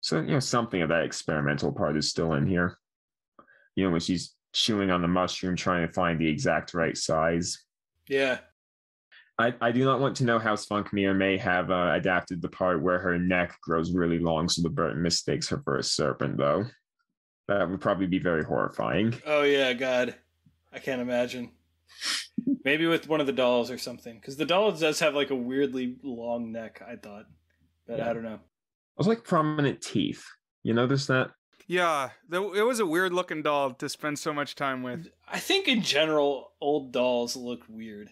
So you know something of that experimental part is still in here. You know when she's chewing on the mushroom, trying to find the exact right size. Yeah, I, I do not want to know how Svankmajer may have uh, adapted the part where her neck grows really long so the bird mistakes her for a serpent, though. That would probably be very horrifying. Oh yeah, God, I can't imagine. Maybe with one of the dolls or something, because the doll does have like a weirdly long neck. I thought, but Yeah. I don't know. It was like prominent teeth. You notice that? Yeah, th- it was a weird looking doll to spend so much time with. I think in general, old dolls look weird.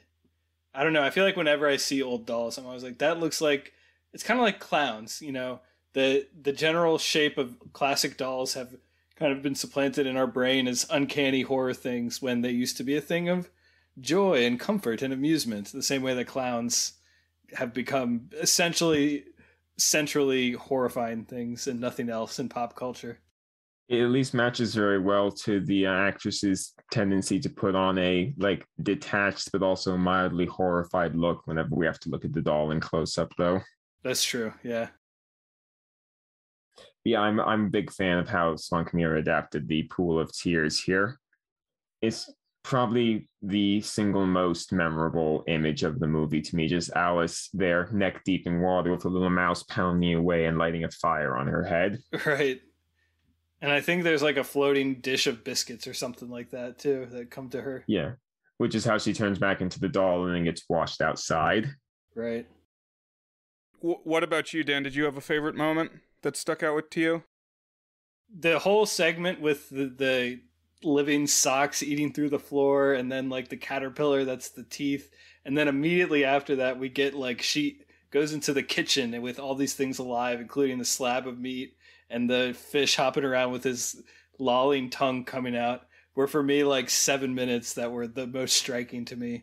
I don't know. I feel like whenever I see old dolls, I'm always like, that looks like it's kind of like clowns. You know, the the general shape of classic dolls have kind of been supplanted in our brain as uncanny horror things when they used to be a thing of joy and comfort and amusement. The same way that clowns have become essentially centrally horrifying things and nothing else in pop culture. It at least matches very well to the uh, actress's tendency to put on a like detached but also mildly horrified look whenever we have to look at the doll in close up, though. That's true. Yeah. yeah, I'm I'm a big fan of how Svankmajer adapted the Pool of Tears here. It's probably the single most memorable image of the movie to me. Just Alice there, neck deep in water, with a little mouse pounding away and lighting a fire on her head. Right. And I think there's like a floating dish of biscuits or something like that too that come to her. Yeah, which is how she turns back into the doll and then gets washed outside. Right. W- what about you, Dan? Did you have a favorite moment that stuck out with to you? The whole segment with the, the living socks eating through the floor and then like the caterpillar that's the teeth. And then immediately after that, we get like she goes into the kitchen with all these things alive, including the slab of meat and the fish hopping around with his lolling tongue coming out. Were for me like seven minutes that were the most striking to me.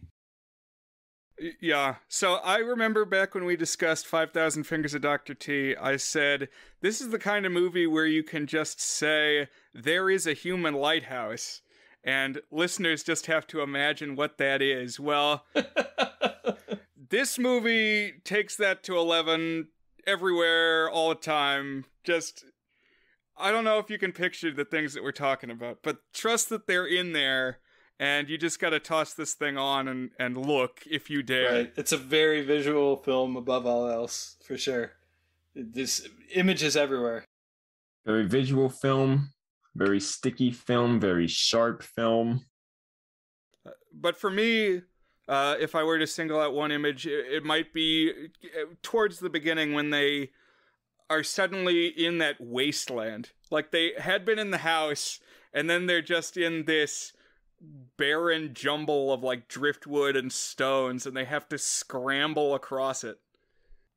Yeah. So I remember back when we discussed 5,000 Fingers of Dr. T, I said, this is the kind of movie where you can just say, there is a human lighthouse. And listeners just have to imagine what that is. Well, this movie takes that to 11 everywhere, all the time. Just, I don't know if you can picture the things that we're talking about, but trust that they're in there. And you just got to toss this thing on and, and look if you dare. Right. It's a very visual film above all else, for sure. This images everywhere. Very visual film, very sticky film, very sharp film. But for me, uh, if I were to single out one image, it, it might be uh, towards the beginning when they are suddenly in that wasteland. Like they had been in the house, and then they're just in this barren jumble of like driftwood and stones, and they have to scramble across it.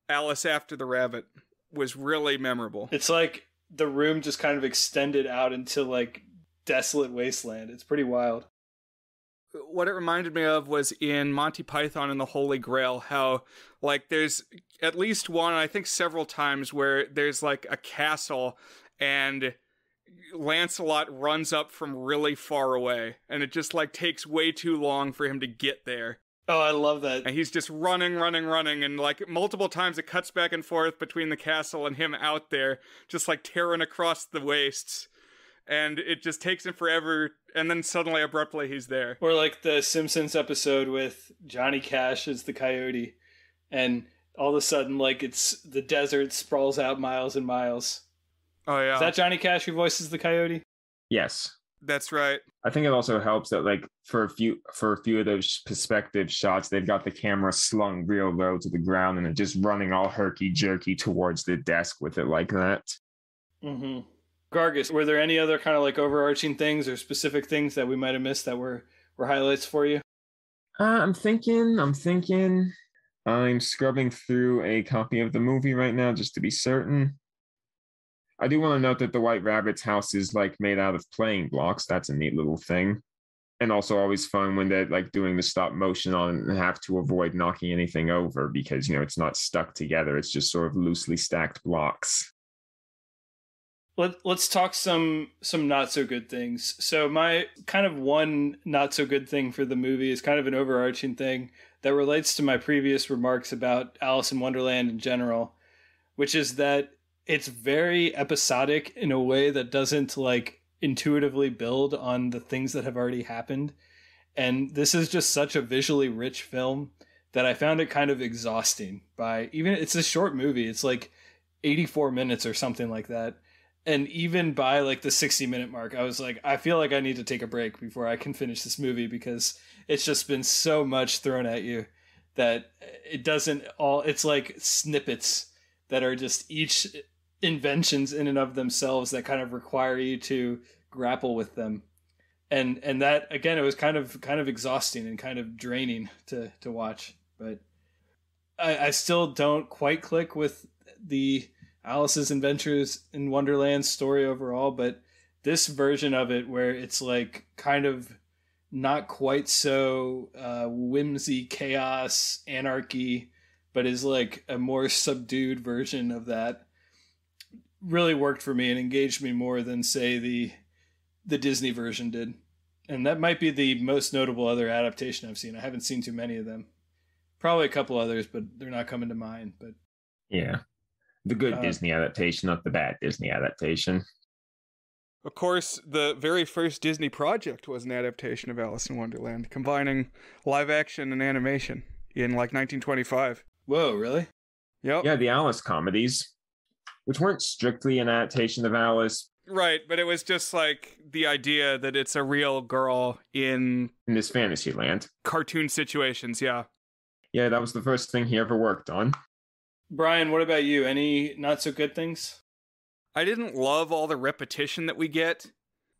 Alice After the Rabbit was really memorable. It's like the room just kind of extended out into like desolate wasteland. It's pretty wild. What it reminded me of was in Monty Python and the Holy Grail, how like there's at least one, I think several times where there's like a castle and Lancelot runs up from really far away and it just like takes way too long for him to get there. Oh, I love that. And he's just running, running, running, and like multiple times it cuts back and forth between the castle and him out there, just like tearing across the wastes. And it just takes him forever, and then suddenly, abruptly, he's there. Or like the Simpsons episode with Johnny Cash as the coyote, and all of a sudden, like it's the desert sprawls out miles and miles. Oh yeah, Is that Johnny Cash who voices the coyote? Yes. that's right. I think it also helps that like for a few for a few of those perspective shots, they've got the camera slung real low to the ground and then just running all herky jerky towards the desk with it like that. Mm-hmm. Gargus, were there any other kind of like overarching things or specific things that we might have missed that were were highlights for you? Uh, I'm thinking, I'm thinking, I'm scrubbing through a copy of the movie right now just to be certain. I do want to note that the White Rabbit's house is like made out of playing blocks. That's a neat little thing. And also always fun when they're like doing the stop motion on and have to avoid knocking anything over because you know it's not stuck together. It's just sort of loosely stacked blocks. Let, let's talk some some not so good things. So my kind of one not so good thing for the movie is kind of an overarching thing that relates to my previous remarks about Alice in Wonderland in general, which is that it's very episodic in a way that doesn't like intuitively build on the things that have already happened. And this is just such a visually rich film that I found it kind of exhausting by even it's a short movie. It's like 84 minutes or something like that. And even by like the 60 minute mark, I was like, I feel like I need to take a break before I can finish this movie because it's just been so much thrown at you that it doesn't all, it's like snippets that are just each inventions in and of themselves that kind of require you to grapple with them. And and that again it was kind of kind of exhausting and kind of draining to to watch but i i still don't quite click with the alice's adventures in wonderland story overall but this version of it where it's like kind of not quite so uh, whimsy chaos anarchy but is like a more subdued version of that really worked for me and engaged me more than say the the Disney version did. And that might be the most notable other adaptation I've seen. I haven't seen too many of them. Probably a couple others, but they're not coming to mind. But yeah, the good uh, Disney adaptation, not the bad Disney adaptation. Of course, the very first Disney project was an adaptation of Alice in Wonderland, combining live action and animation in like 1925. Whoa, really? Yep. Yeah, the Alice comedies, which weren't strictly an adaptation of Alice, Right, but it was just like the idea that it's a real girl in in this fantasy land. Cartoon situations, yeah. Yeah, that was the first thing he ever worked on. Brian, what about you? Any not so good things? I didn't love all the repetition that we get.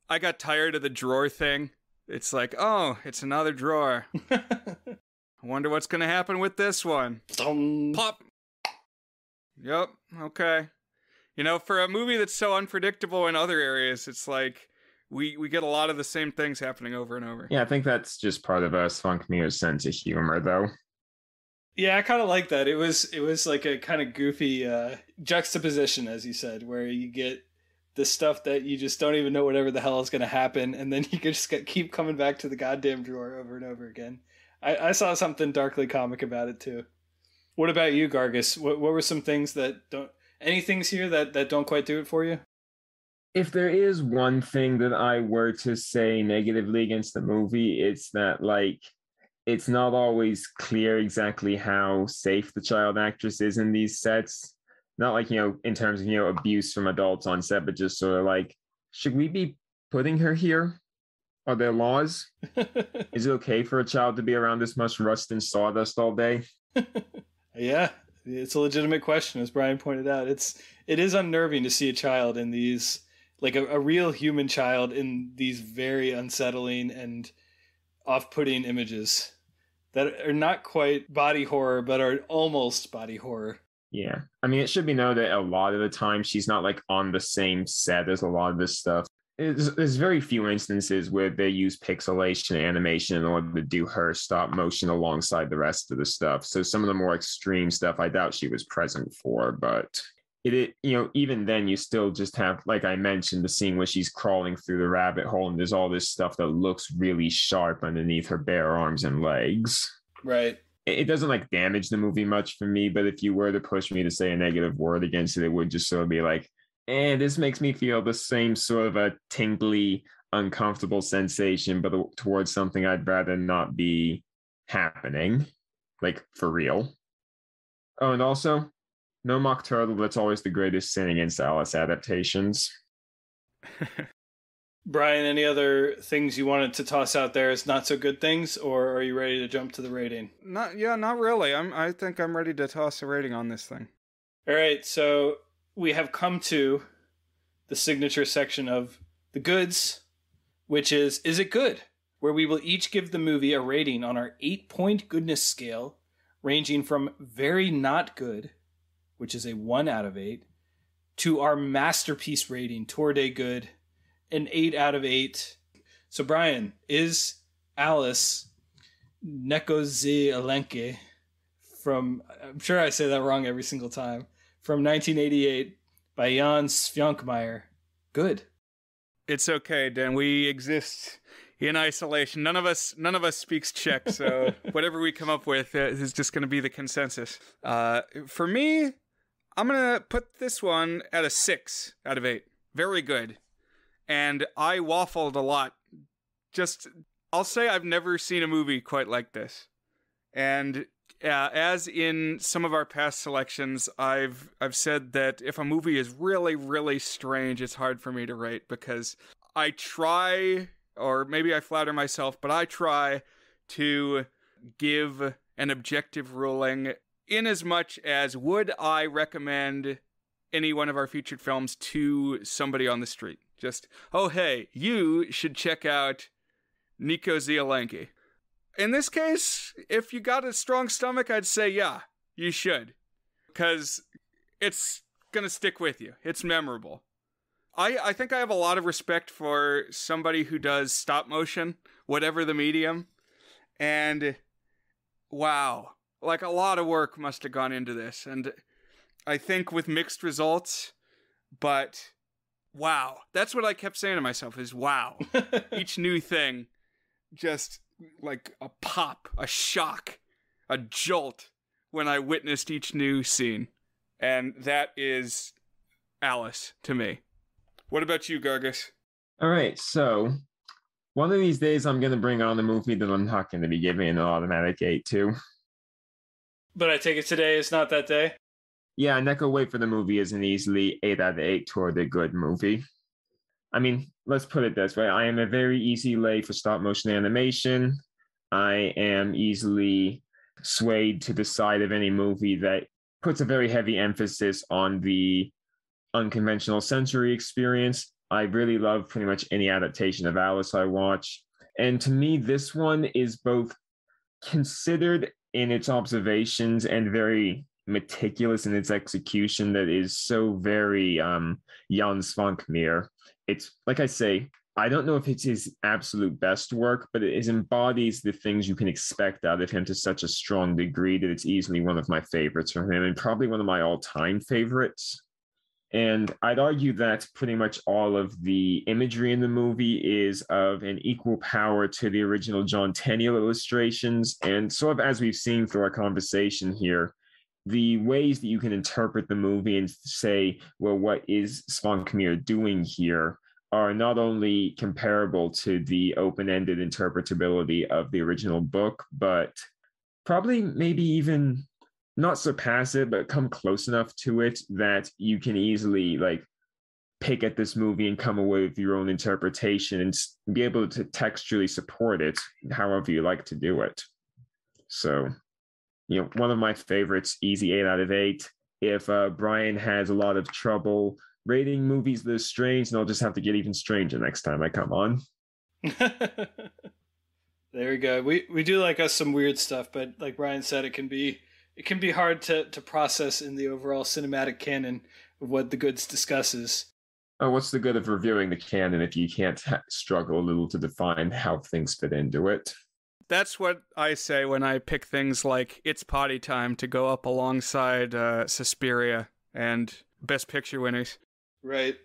I got tired of the drawer thing. It's like, oh, it's another drawer. I wonder what's going to happen with this one. Pop. Yep, okay you know, for a movie that's so unpredictable in other areas, it's like we we get a lot of the same things happening over and over. Yeah, I think that's just part of Svankmajer's sense of humor, though. Yeah, I kind of like that. It was it was like a kind of goofy uh, juxtaposition, as you said, where you get the stuff that you just don't even know whatever the hell is going to happen, and then you can just keep coming back to the goddamn drawer over and over again. I, I saw something darkly comic about it too. What about you, Gargus? What what were some things that don't any things here that that don't quite do it for you? If there is one thing that I were to say negatively against the movie, it's that like it's not always clear exactly how safe the child actress is in these sets. Not like, you know, in terms of, you know, abuse from adults on set, but just sort of like, should we be putting her here? Are there laws? is it okay for a child to be around this much rust and sawdust all day? yeah, it's a legitimate question, as Brian pointed out. It's it is unnerving to see a child in these like a, a real human child in these very unsettling and off-putting images that are not quite body horror, but are almost body horror. Yeah. I mean, it should be noted that a lot of the time she's not like on the same set as a lot of this stuff there's very few instances where they use pixelation animation in order to do her stop motion alongside the rest of the stuff. So some of the more extreme stuff, I doubt she was present for, but it, it you know, even then you still just have, like I mentioned, the scene where she's crawling through the rabbit hole and there's all this stuff that looks really sharp underneath her bare arms and legs. Right. It, it doesn't like damage the movie much for me, but if you were to push me to say a negative word against it, it would just sort of be like, and this makes me feel the same sort of a tingly, uncomfortable sensation, but towards something I'd rather not be happening, like for real. Oh, and also, no mock turtle. That's always the greatest sin against Alice adaptations. Brian, any other things you wanted to toss out there as not so good things, or are you ready to jump to the rating? Not, yeah, not really. I'm. I think I'm ready to toss a rating on this thing. All right, so we have come to the signature section of the goods, which is Is It Good? Where we will each give the movie a rating on our eight point goodness scale, ranging from very not good, which is a one out of eight, to our masterpiece rating, Tour de Good, an eight out of eight. So, Brian, is Alice Nekoze Alenke from, I'm sure I say that wrong every single time, from 1988 by Jan Svankmajer good. It's okay, Dan. We exist in isolation. None of us, none of us speaks Czech, so whatever we come up with uh, is just going to be the consensus. Uh, for me, I'm gonna put this one at a six out of eight. Very good, and I waffled a lot. Just, I'll say I've never seen a movie quite like this, and uh, as in some of our past selections, I've I've said that if a movie is really really strange, it's hard for me to rate because I try or maybe I flatter myself, but I try to give an objective ruling in as much as would I recommend any one of our featured films to somebody on the street. Just, oh hey, you should check out Neco z Alenky. In this case, if you got a strong stomach, I'd say yeah, you should. Because it's gonna stick with you. It's memorable. I, I think I have a lot of respect for somebody who does stop motion, whatever the medium. And wow, like a lot of work must have gone into this. And I think with mixed results, but wow, that's what I kept saying to myself is wow. Each new thing just like a pop, a shock, a jolt when I witnessed each new scene. And that is Alice to me. What about you, Gargus? All right, so one of these days I'm going to bring on the movie that I'm not going to be giving an automatic eight to. But I take it today is not that day. Yeah, Neko Wait for the movie is an easily eight out of eight toward a good movie. I mean, let's put it this way: I am a very easy lay for stop motion animation. I am easily swayed to the side of any movie that puts a very heavy emphasis on the unconventional sensory experience. I really love pretty much any adaptation of Alice I watch. And to me, this one is both considered in its observations and very meticulous in its execution that is so very um, Jan Svankmajer. It's like I say, I don't know if it's his absolute best work, but it embodies the things you can expect out of him to such a strong degree that it's easily one of my favorites from him and probably one of my all time favorites. And I'd argue that pretty much all of the imagery in the movie is of an equal power to the original John Tenniel illustrations. And sort of as we've seen through our conversation here, the ways that you can interpret the movie and say, well, what is Svankmajer doing here are not only comparable to the open ended interpretability of the original book, but probably maybe even not surpass it, but come close enough to it that you can easily like pick at this movie and come away with your own interpretation and be able to textually support it however you like to do it. So, you know, one of my favorites, easy eight out of eight. If uh, Brian has a lot of trouble rating movies that are strange, then I'll just have to get even stranger next time I come on. there we go. We we do like us some weird stuff, but like Brian said, it can be it can be hard to to process in the overall cinematic canon of what the goods discusses. Oh, what's the good of reviewing the canon if you can't ha- struggle a little to define how things fit into it? That's what I say when I pick things like It's Potty Time to go up alongside uh, Suspiria and Best Picture winners. Right.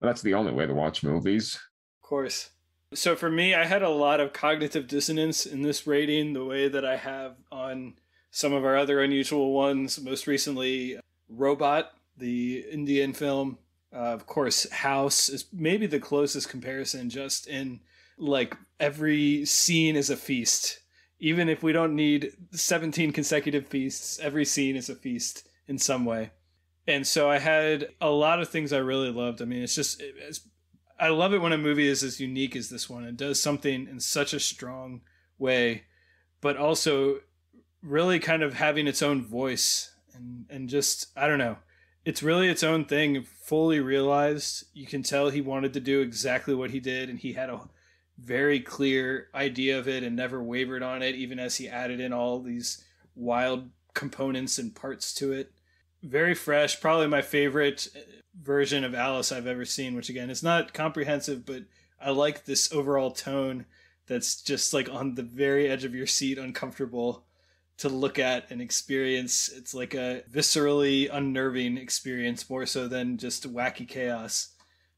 That's the only way to watch movies. Of course. So for me, I had a lot of cognitive dissonance in this rating, the way that I have on some of our other unusual ones. Most recently, Robot, the Indian film. Uh, of course, House is maybe the closest comparison, just in like every scene is a feast. Even if we don't need 17 consecutive feasts, every scene is a feast in some way. And so I had a lot of things I really loved. I mean, it's just, it's, I love it when a movie is as unique as this one. It does something in such a strong way, but also really kind of having its own voice and and just I don't know. It's really its own thing, fully realized. You can tell he wanted to do exactly what he did and he had a very clear idea of it and never wavered on it even as he added in all these wild components and parts to it. Very fresh, probably my favorite uh, version of Alice I've ever seen, which again, it's not comprehensive, but I like this overall tone that's just like on the very edge of your seat, uncomfortable to look at and experience. It's like a viscerally unnerving experience more so than just wacky chaos.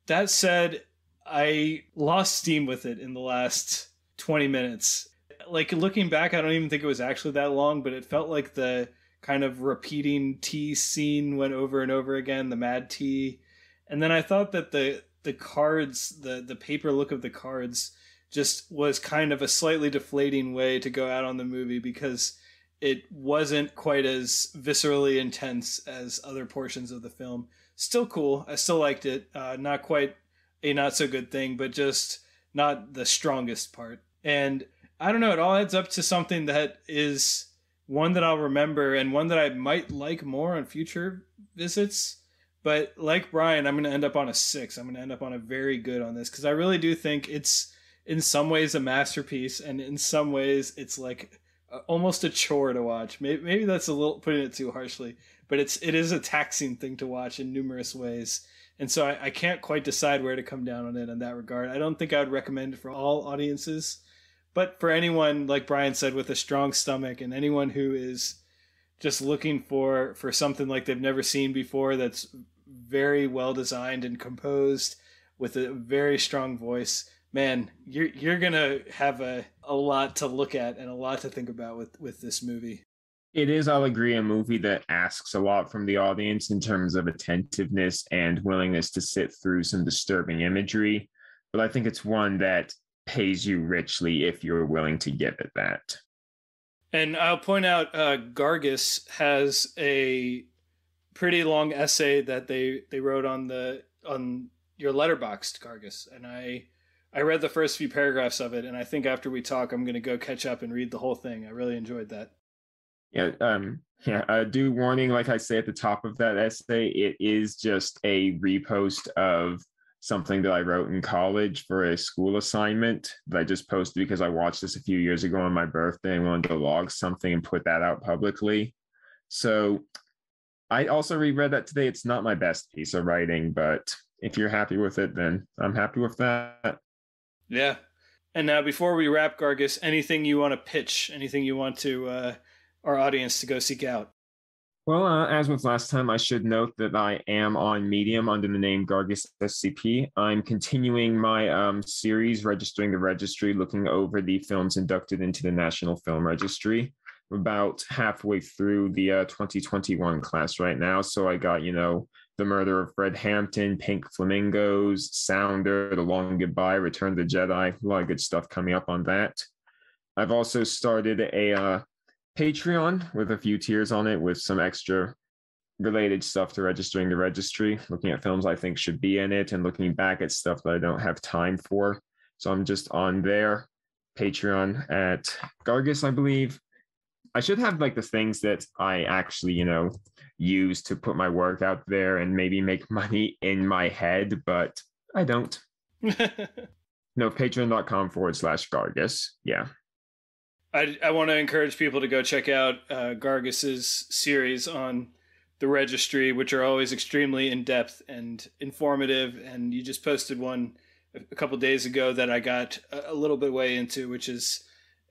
That said, I lost steam with it in the last 20 minutes. Like looking back, I don't even think it was actually that long, but it felt like the kind of repeating tea scene went over and over again, the mad tea. And then I thought that the the cards, the the paper look of the cards just was kind of a slightly deflating way to go out on the movie because it wasn't quite as viscerally intense as other portions of the film. Still cool. I still liked it. Uh, not quite a not so good thing, but just not the strongest part. And I don't know, it all adds up to something that is one that I'll remember and one that I might like more on future visits. But like Brian, I'm going to end up on a six. I'm going to end up on a very good on this because I really do think it's in some ways a masterpiece, and in some ways it's like Uh, almost a chore to watch. Maybe, maybe that's a little putting it too harshly, but it's it is a taxing thing to watch in numerous ways. And so I, I can't quite decide where to come down on it in that regard. I don't think I would recommend it for all audiences, but for anyone like Brian said with a strong stomach and anyone who is just looking for for something like they've never seen before that's very well designed and composed with a very strong voice man you're you're gonna have a, a lot to look at and a lot to think about with with this movie. It is i'll agree a movie that asks a lot from the audience in terms of attentiveness and willingness to sit through some disturbing imagery but i think it's one that pays you richly if you're willing to give it that. And i'll point out uh, gargus has a pretty long essay that they they wrote on the on your Letterboxd Gargus, and I I read the first few paragraphs of it, and I think after we talk, I'm going to go catch up and read the whole thing. I really enjoyed that. Yeah, um, yeah. Uh, do warning, like I say at the top of that essay, it is just a repost of something that I wrote in college for a school assignment that I just posted because I watched this a few years ago on my birthday and wanted to log something and put that out publicly. So I also reread that today. It's not my best piece of writing, but if you're happy with it, then I'm happy with that. Yeah. And now, before we wrap, Gargus, anything you want to pitch? Anything you want to uh, our audience to go seek out? Well, uh, as with last time, I should note that I am on Medium under the name Gargus SCP. I'm continuing my um, series, Registering the Registry, looking over the films inducted into the National Film Registry about halfway through the uh, 2021 class right now. So I got, you know, The Murder of Fred Hampton, Pink Flamingos, Sounder, The Long Goodbye, Return of the Jedi. A lot of good stuff coming up on that. I've also started a uh, Patreon with a few tiers on it with some extra related stuff to registering the registry, looking at films I think should be in it and looking back at stuff that I don't have time for. So I'm just on there. Patreon at Gargus, I believe. I should have like the things that I actually, you know, use to put my work out there and maybe make money in my head, but I don't. no, patreon.com forward slash Gargus. Yeah. I, I want to encourage people to go check out uh, Gargus's series on the registry, which are always extremely in depth and informative. And you just posted one a couple days ago that I got a little bit way into, which is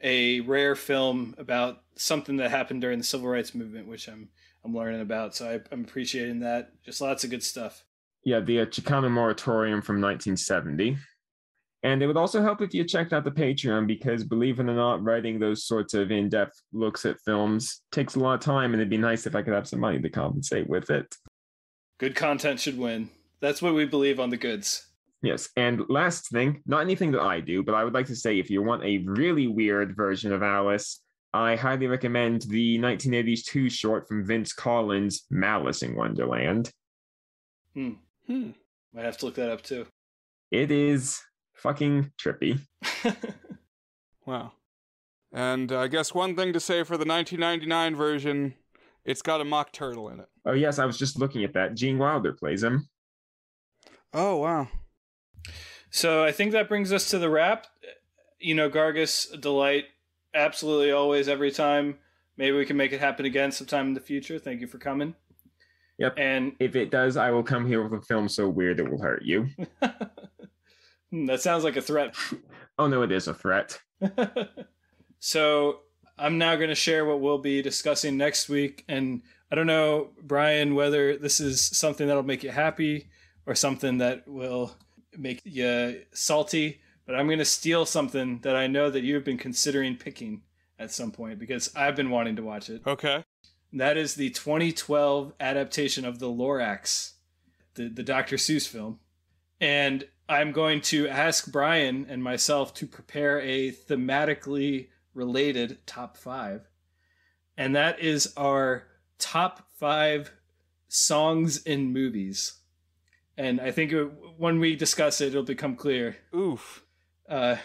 a rare film about something that happened during the civil rights movement, which I'm I'm learning about. So I, am appreciating that. Just lots of good stuff. Yeah, the uh, Chicano moratorium from 1970. And it would also help if you checked out the Patreon because, believe it or not, writing those sorts of in depth looks at films takes a lot of time, and it'd be nice if I could have some money to compensate with it. Good content should win. That's what we believe on the goods. Yes. And last thing, not anything that I do, but I would like to say if you want a really weird version of Alice, I highly recommend the 1982 short from Vince Collins, Malice in Wonderland. Hmm. Hmm. Might have to look that up too. It is fucking trippy. wow. And I guess one thing to say for the 1999 version, it's got a mock turtle in it. Oh, yes, I was just looking at that. Gene Wilder plays him. Oh, wow. So I think that brings us to the wrap. You know, Gargus, delight, absolutely always, every time. Maybe we can make it happen again sometime in the future. Thank you for coming. Yep. And if it does, I will come here with a film so weird it will hurt you. Hmm, that sounds like a threat. oh no, it is a threat. so I'm now going to share what we'll be discussing next week, and I don't know, Brian, whether this is something that'll make you happy or something that will make you salty, but I'm going to steal something that I know that you've been considering picking at some point because I've been wanting to watch it. Okay. That is the 2012 adaptation of The Lorax, the, the Dr. Seuss film. And I'm going to ask Brian and myself to prepare a thematically related top five. And that is our top five songs in movies. And I think it, when we discuss it, it'll become clear. Oof. Uh,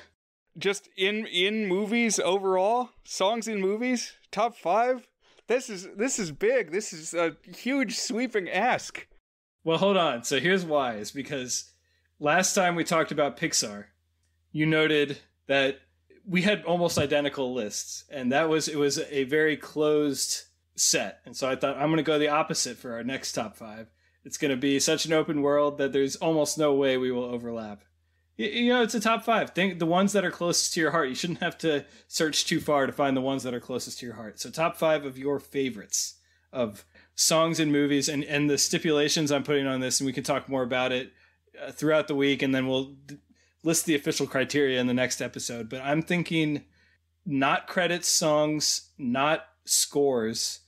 Just in in movies overall, songs in movies, top five. This is this is big. This is a huge sweeping ask. Well, hold on. So here's why is because last time we talked about Pixar, you noted that we had almost identical lists and that was it was a very closed set. And so I thought I'm going to go the opposite for our next top 5. It's going to be such an open world that there's almost no way we will overlap. You know, it's a top 5. Think the ones that are closest to your heart. You shouldn't have to search too far to find the ones that are closest to your heart. So top 5 of your favorites of songs and movies and and the stipulations I'm putting on this and we can talk more about it uh, throughout the week and then we'll d- list the official criteria in the next episode but I'm thinking not credits songs not scores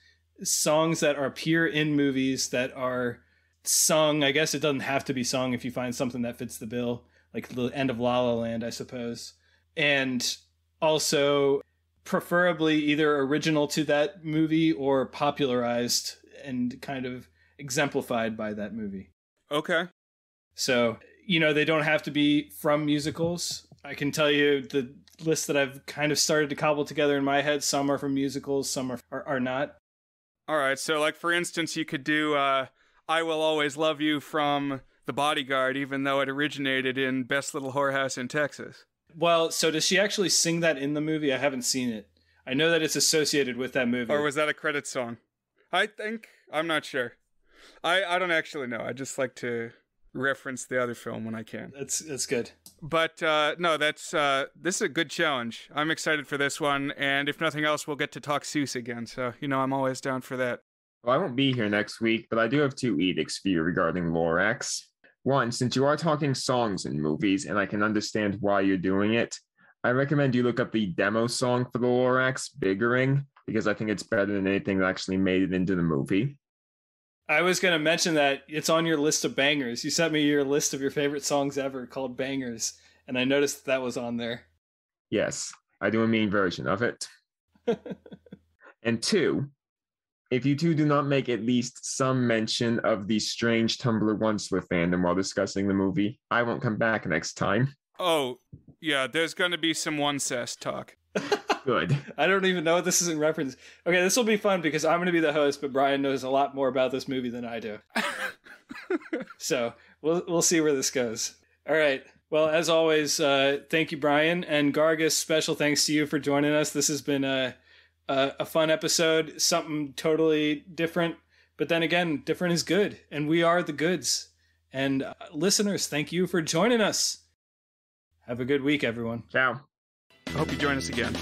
songs that are pure in movies that are sung I guess it doesn't have to be sung if you find something that fits the bill like the end of La La Land I suppose and also preferably either original to that movie or popularized and kind of exemplified by that movie. Okay. So, you know, they don't have to be from musicals. I can tell you the list that I've kind of started to cobble together in my head. Some are from musicals, some are, are, are not. All right. So, like for instance, you could do uh, "I Will Always Love You" from The Bodyguard, even though it originated in Best Little Whorehouse in Texas. Well, so does she actually sing that in the movie? I haven't seen it. I know that it's associated with that movie. Or was that a credit song? I think I'm not sure. I I don't actually know. I just like to reference the other film when I can. that's that's good. But uh, no, that's uh, this is a good challenge. I'm excited for this one, and if nothing else, we'll get to talk Seuss again. So you know, I'm always down for that. Well, I won't be here next week, but I do have two edicts for you regarding Lorax. One, since you are talking songs in movies, and I can understand why you're doing it, I recommend you look up the demo song for the Lorax, Biggering, because I think it's better than anything that actually made it into the movie. I was going to mention that it's on your list of bangers. You sent me your list of your favorite songs ever called bangers, and I noticed that, that was on there. Yes, I do a mean version of it. and two, if you two do not make at least some mention of the strange Tumblr Once-ler fandom while discussing the movie, I won't come back next time. Oh, yeah. There's going to be some Oncest talk. Good. I don't even know what this is in reference. Okay, this will be fun because I'm going to be the host, but Brian knows a lot more about this movie than I do. so we'll we'll see where this goes. All right. Well, as always, uh, thank you, Brian and Gargus. Special thanks to you for joining us. This has been a a, a fun episode, something totally different. But then again, different is good, and we are the goods. And uh, listeners, thank you for joining us. Have a good week, everyone. Ciao. I hope you join us again.